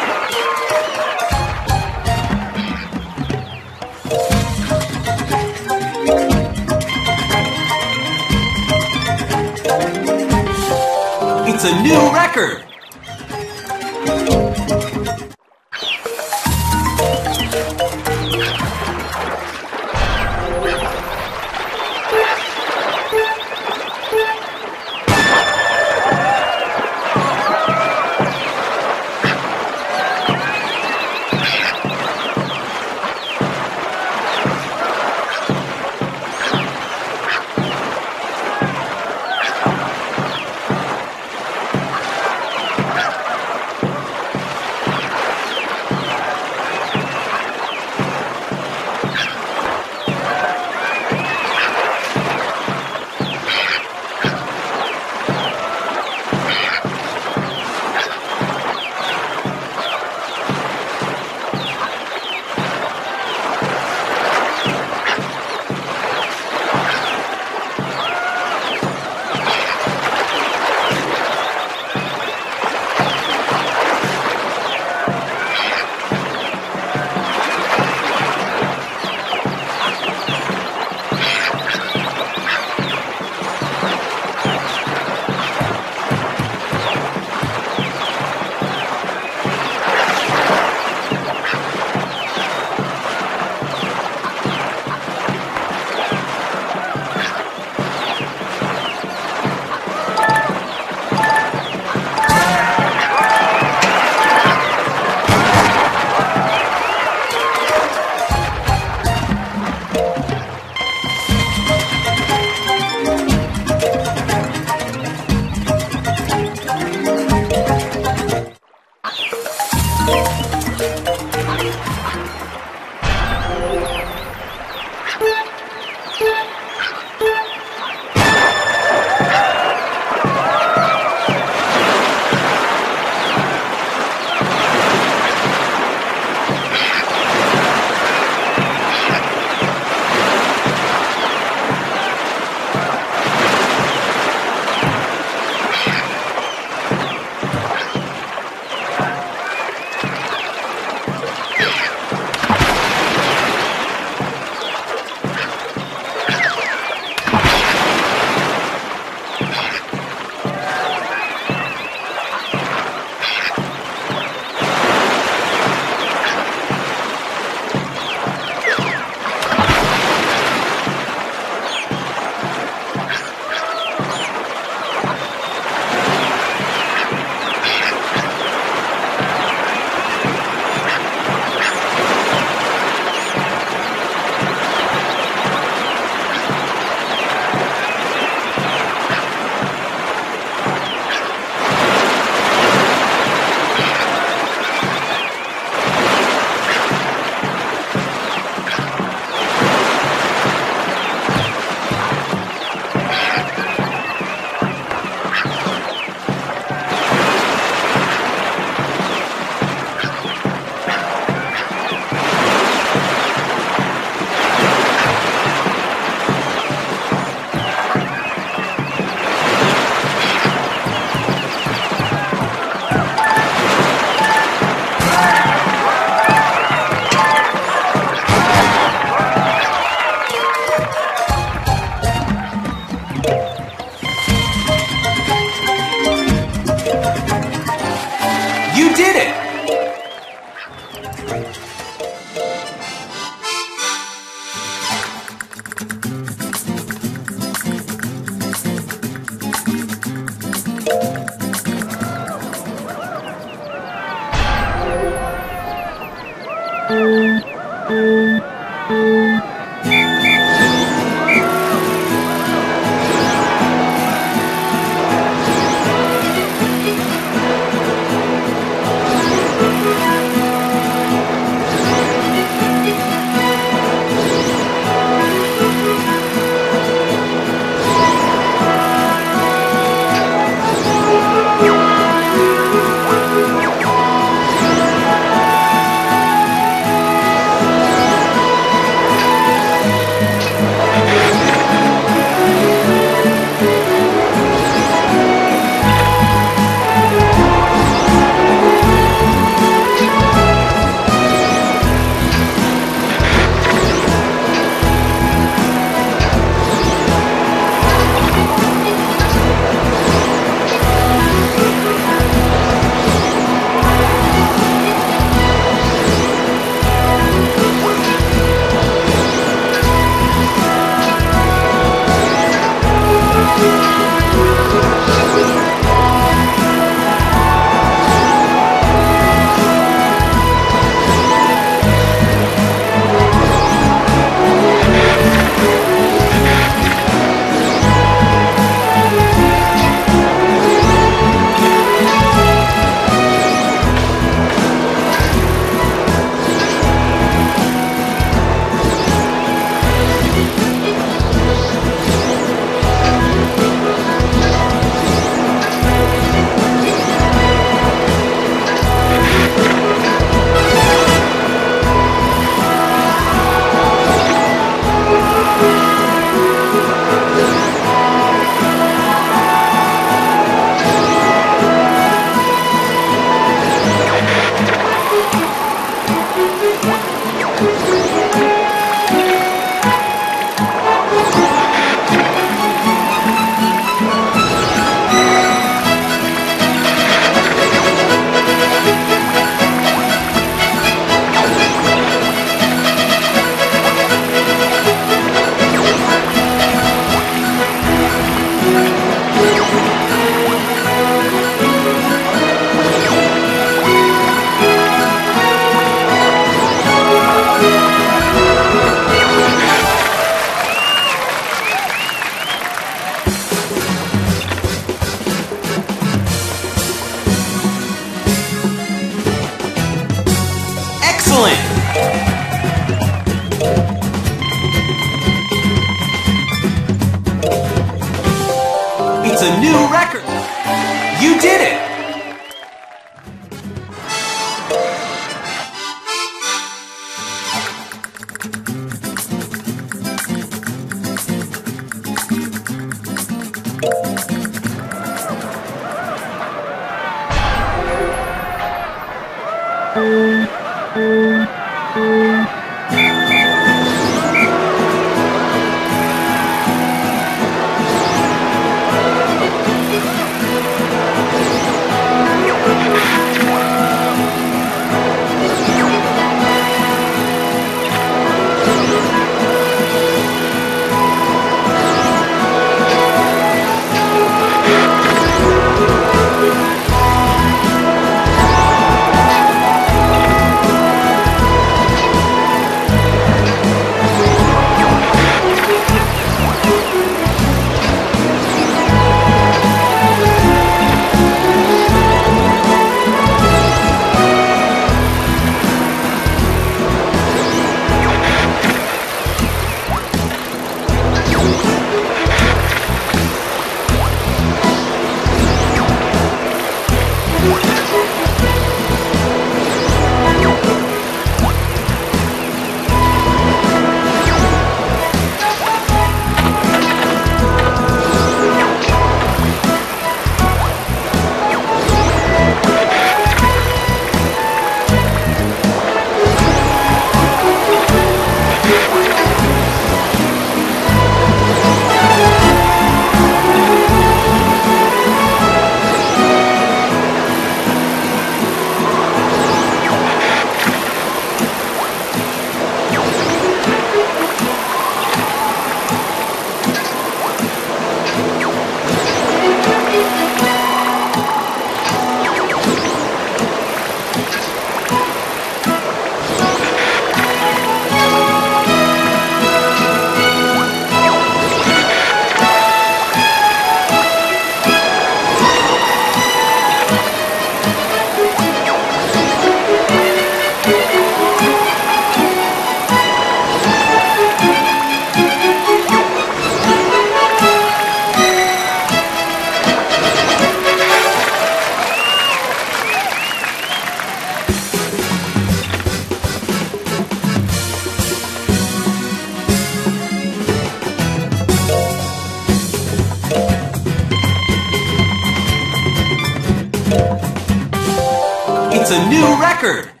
It's a new record!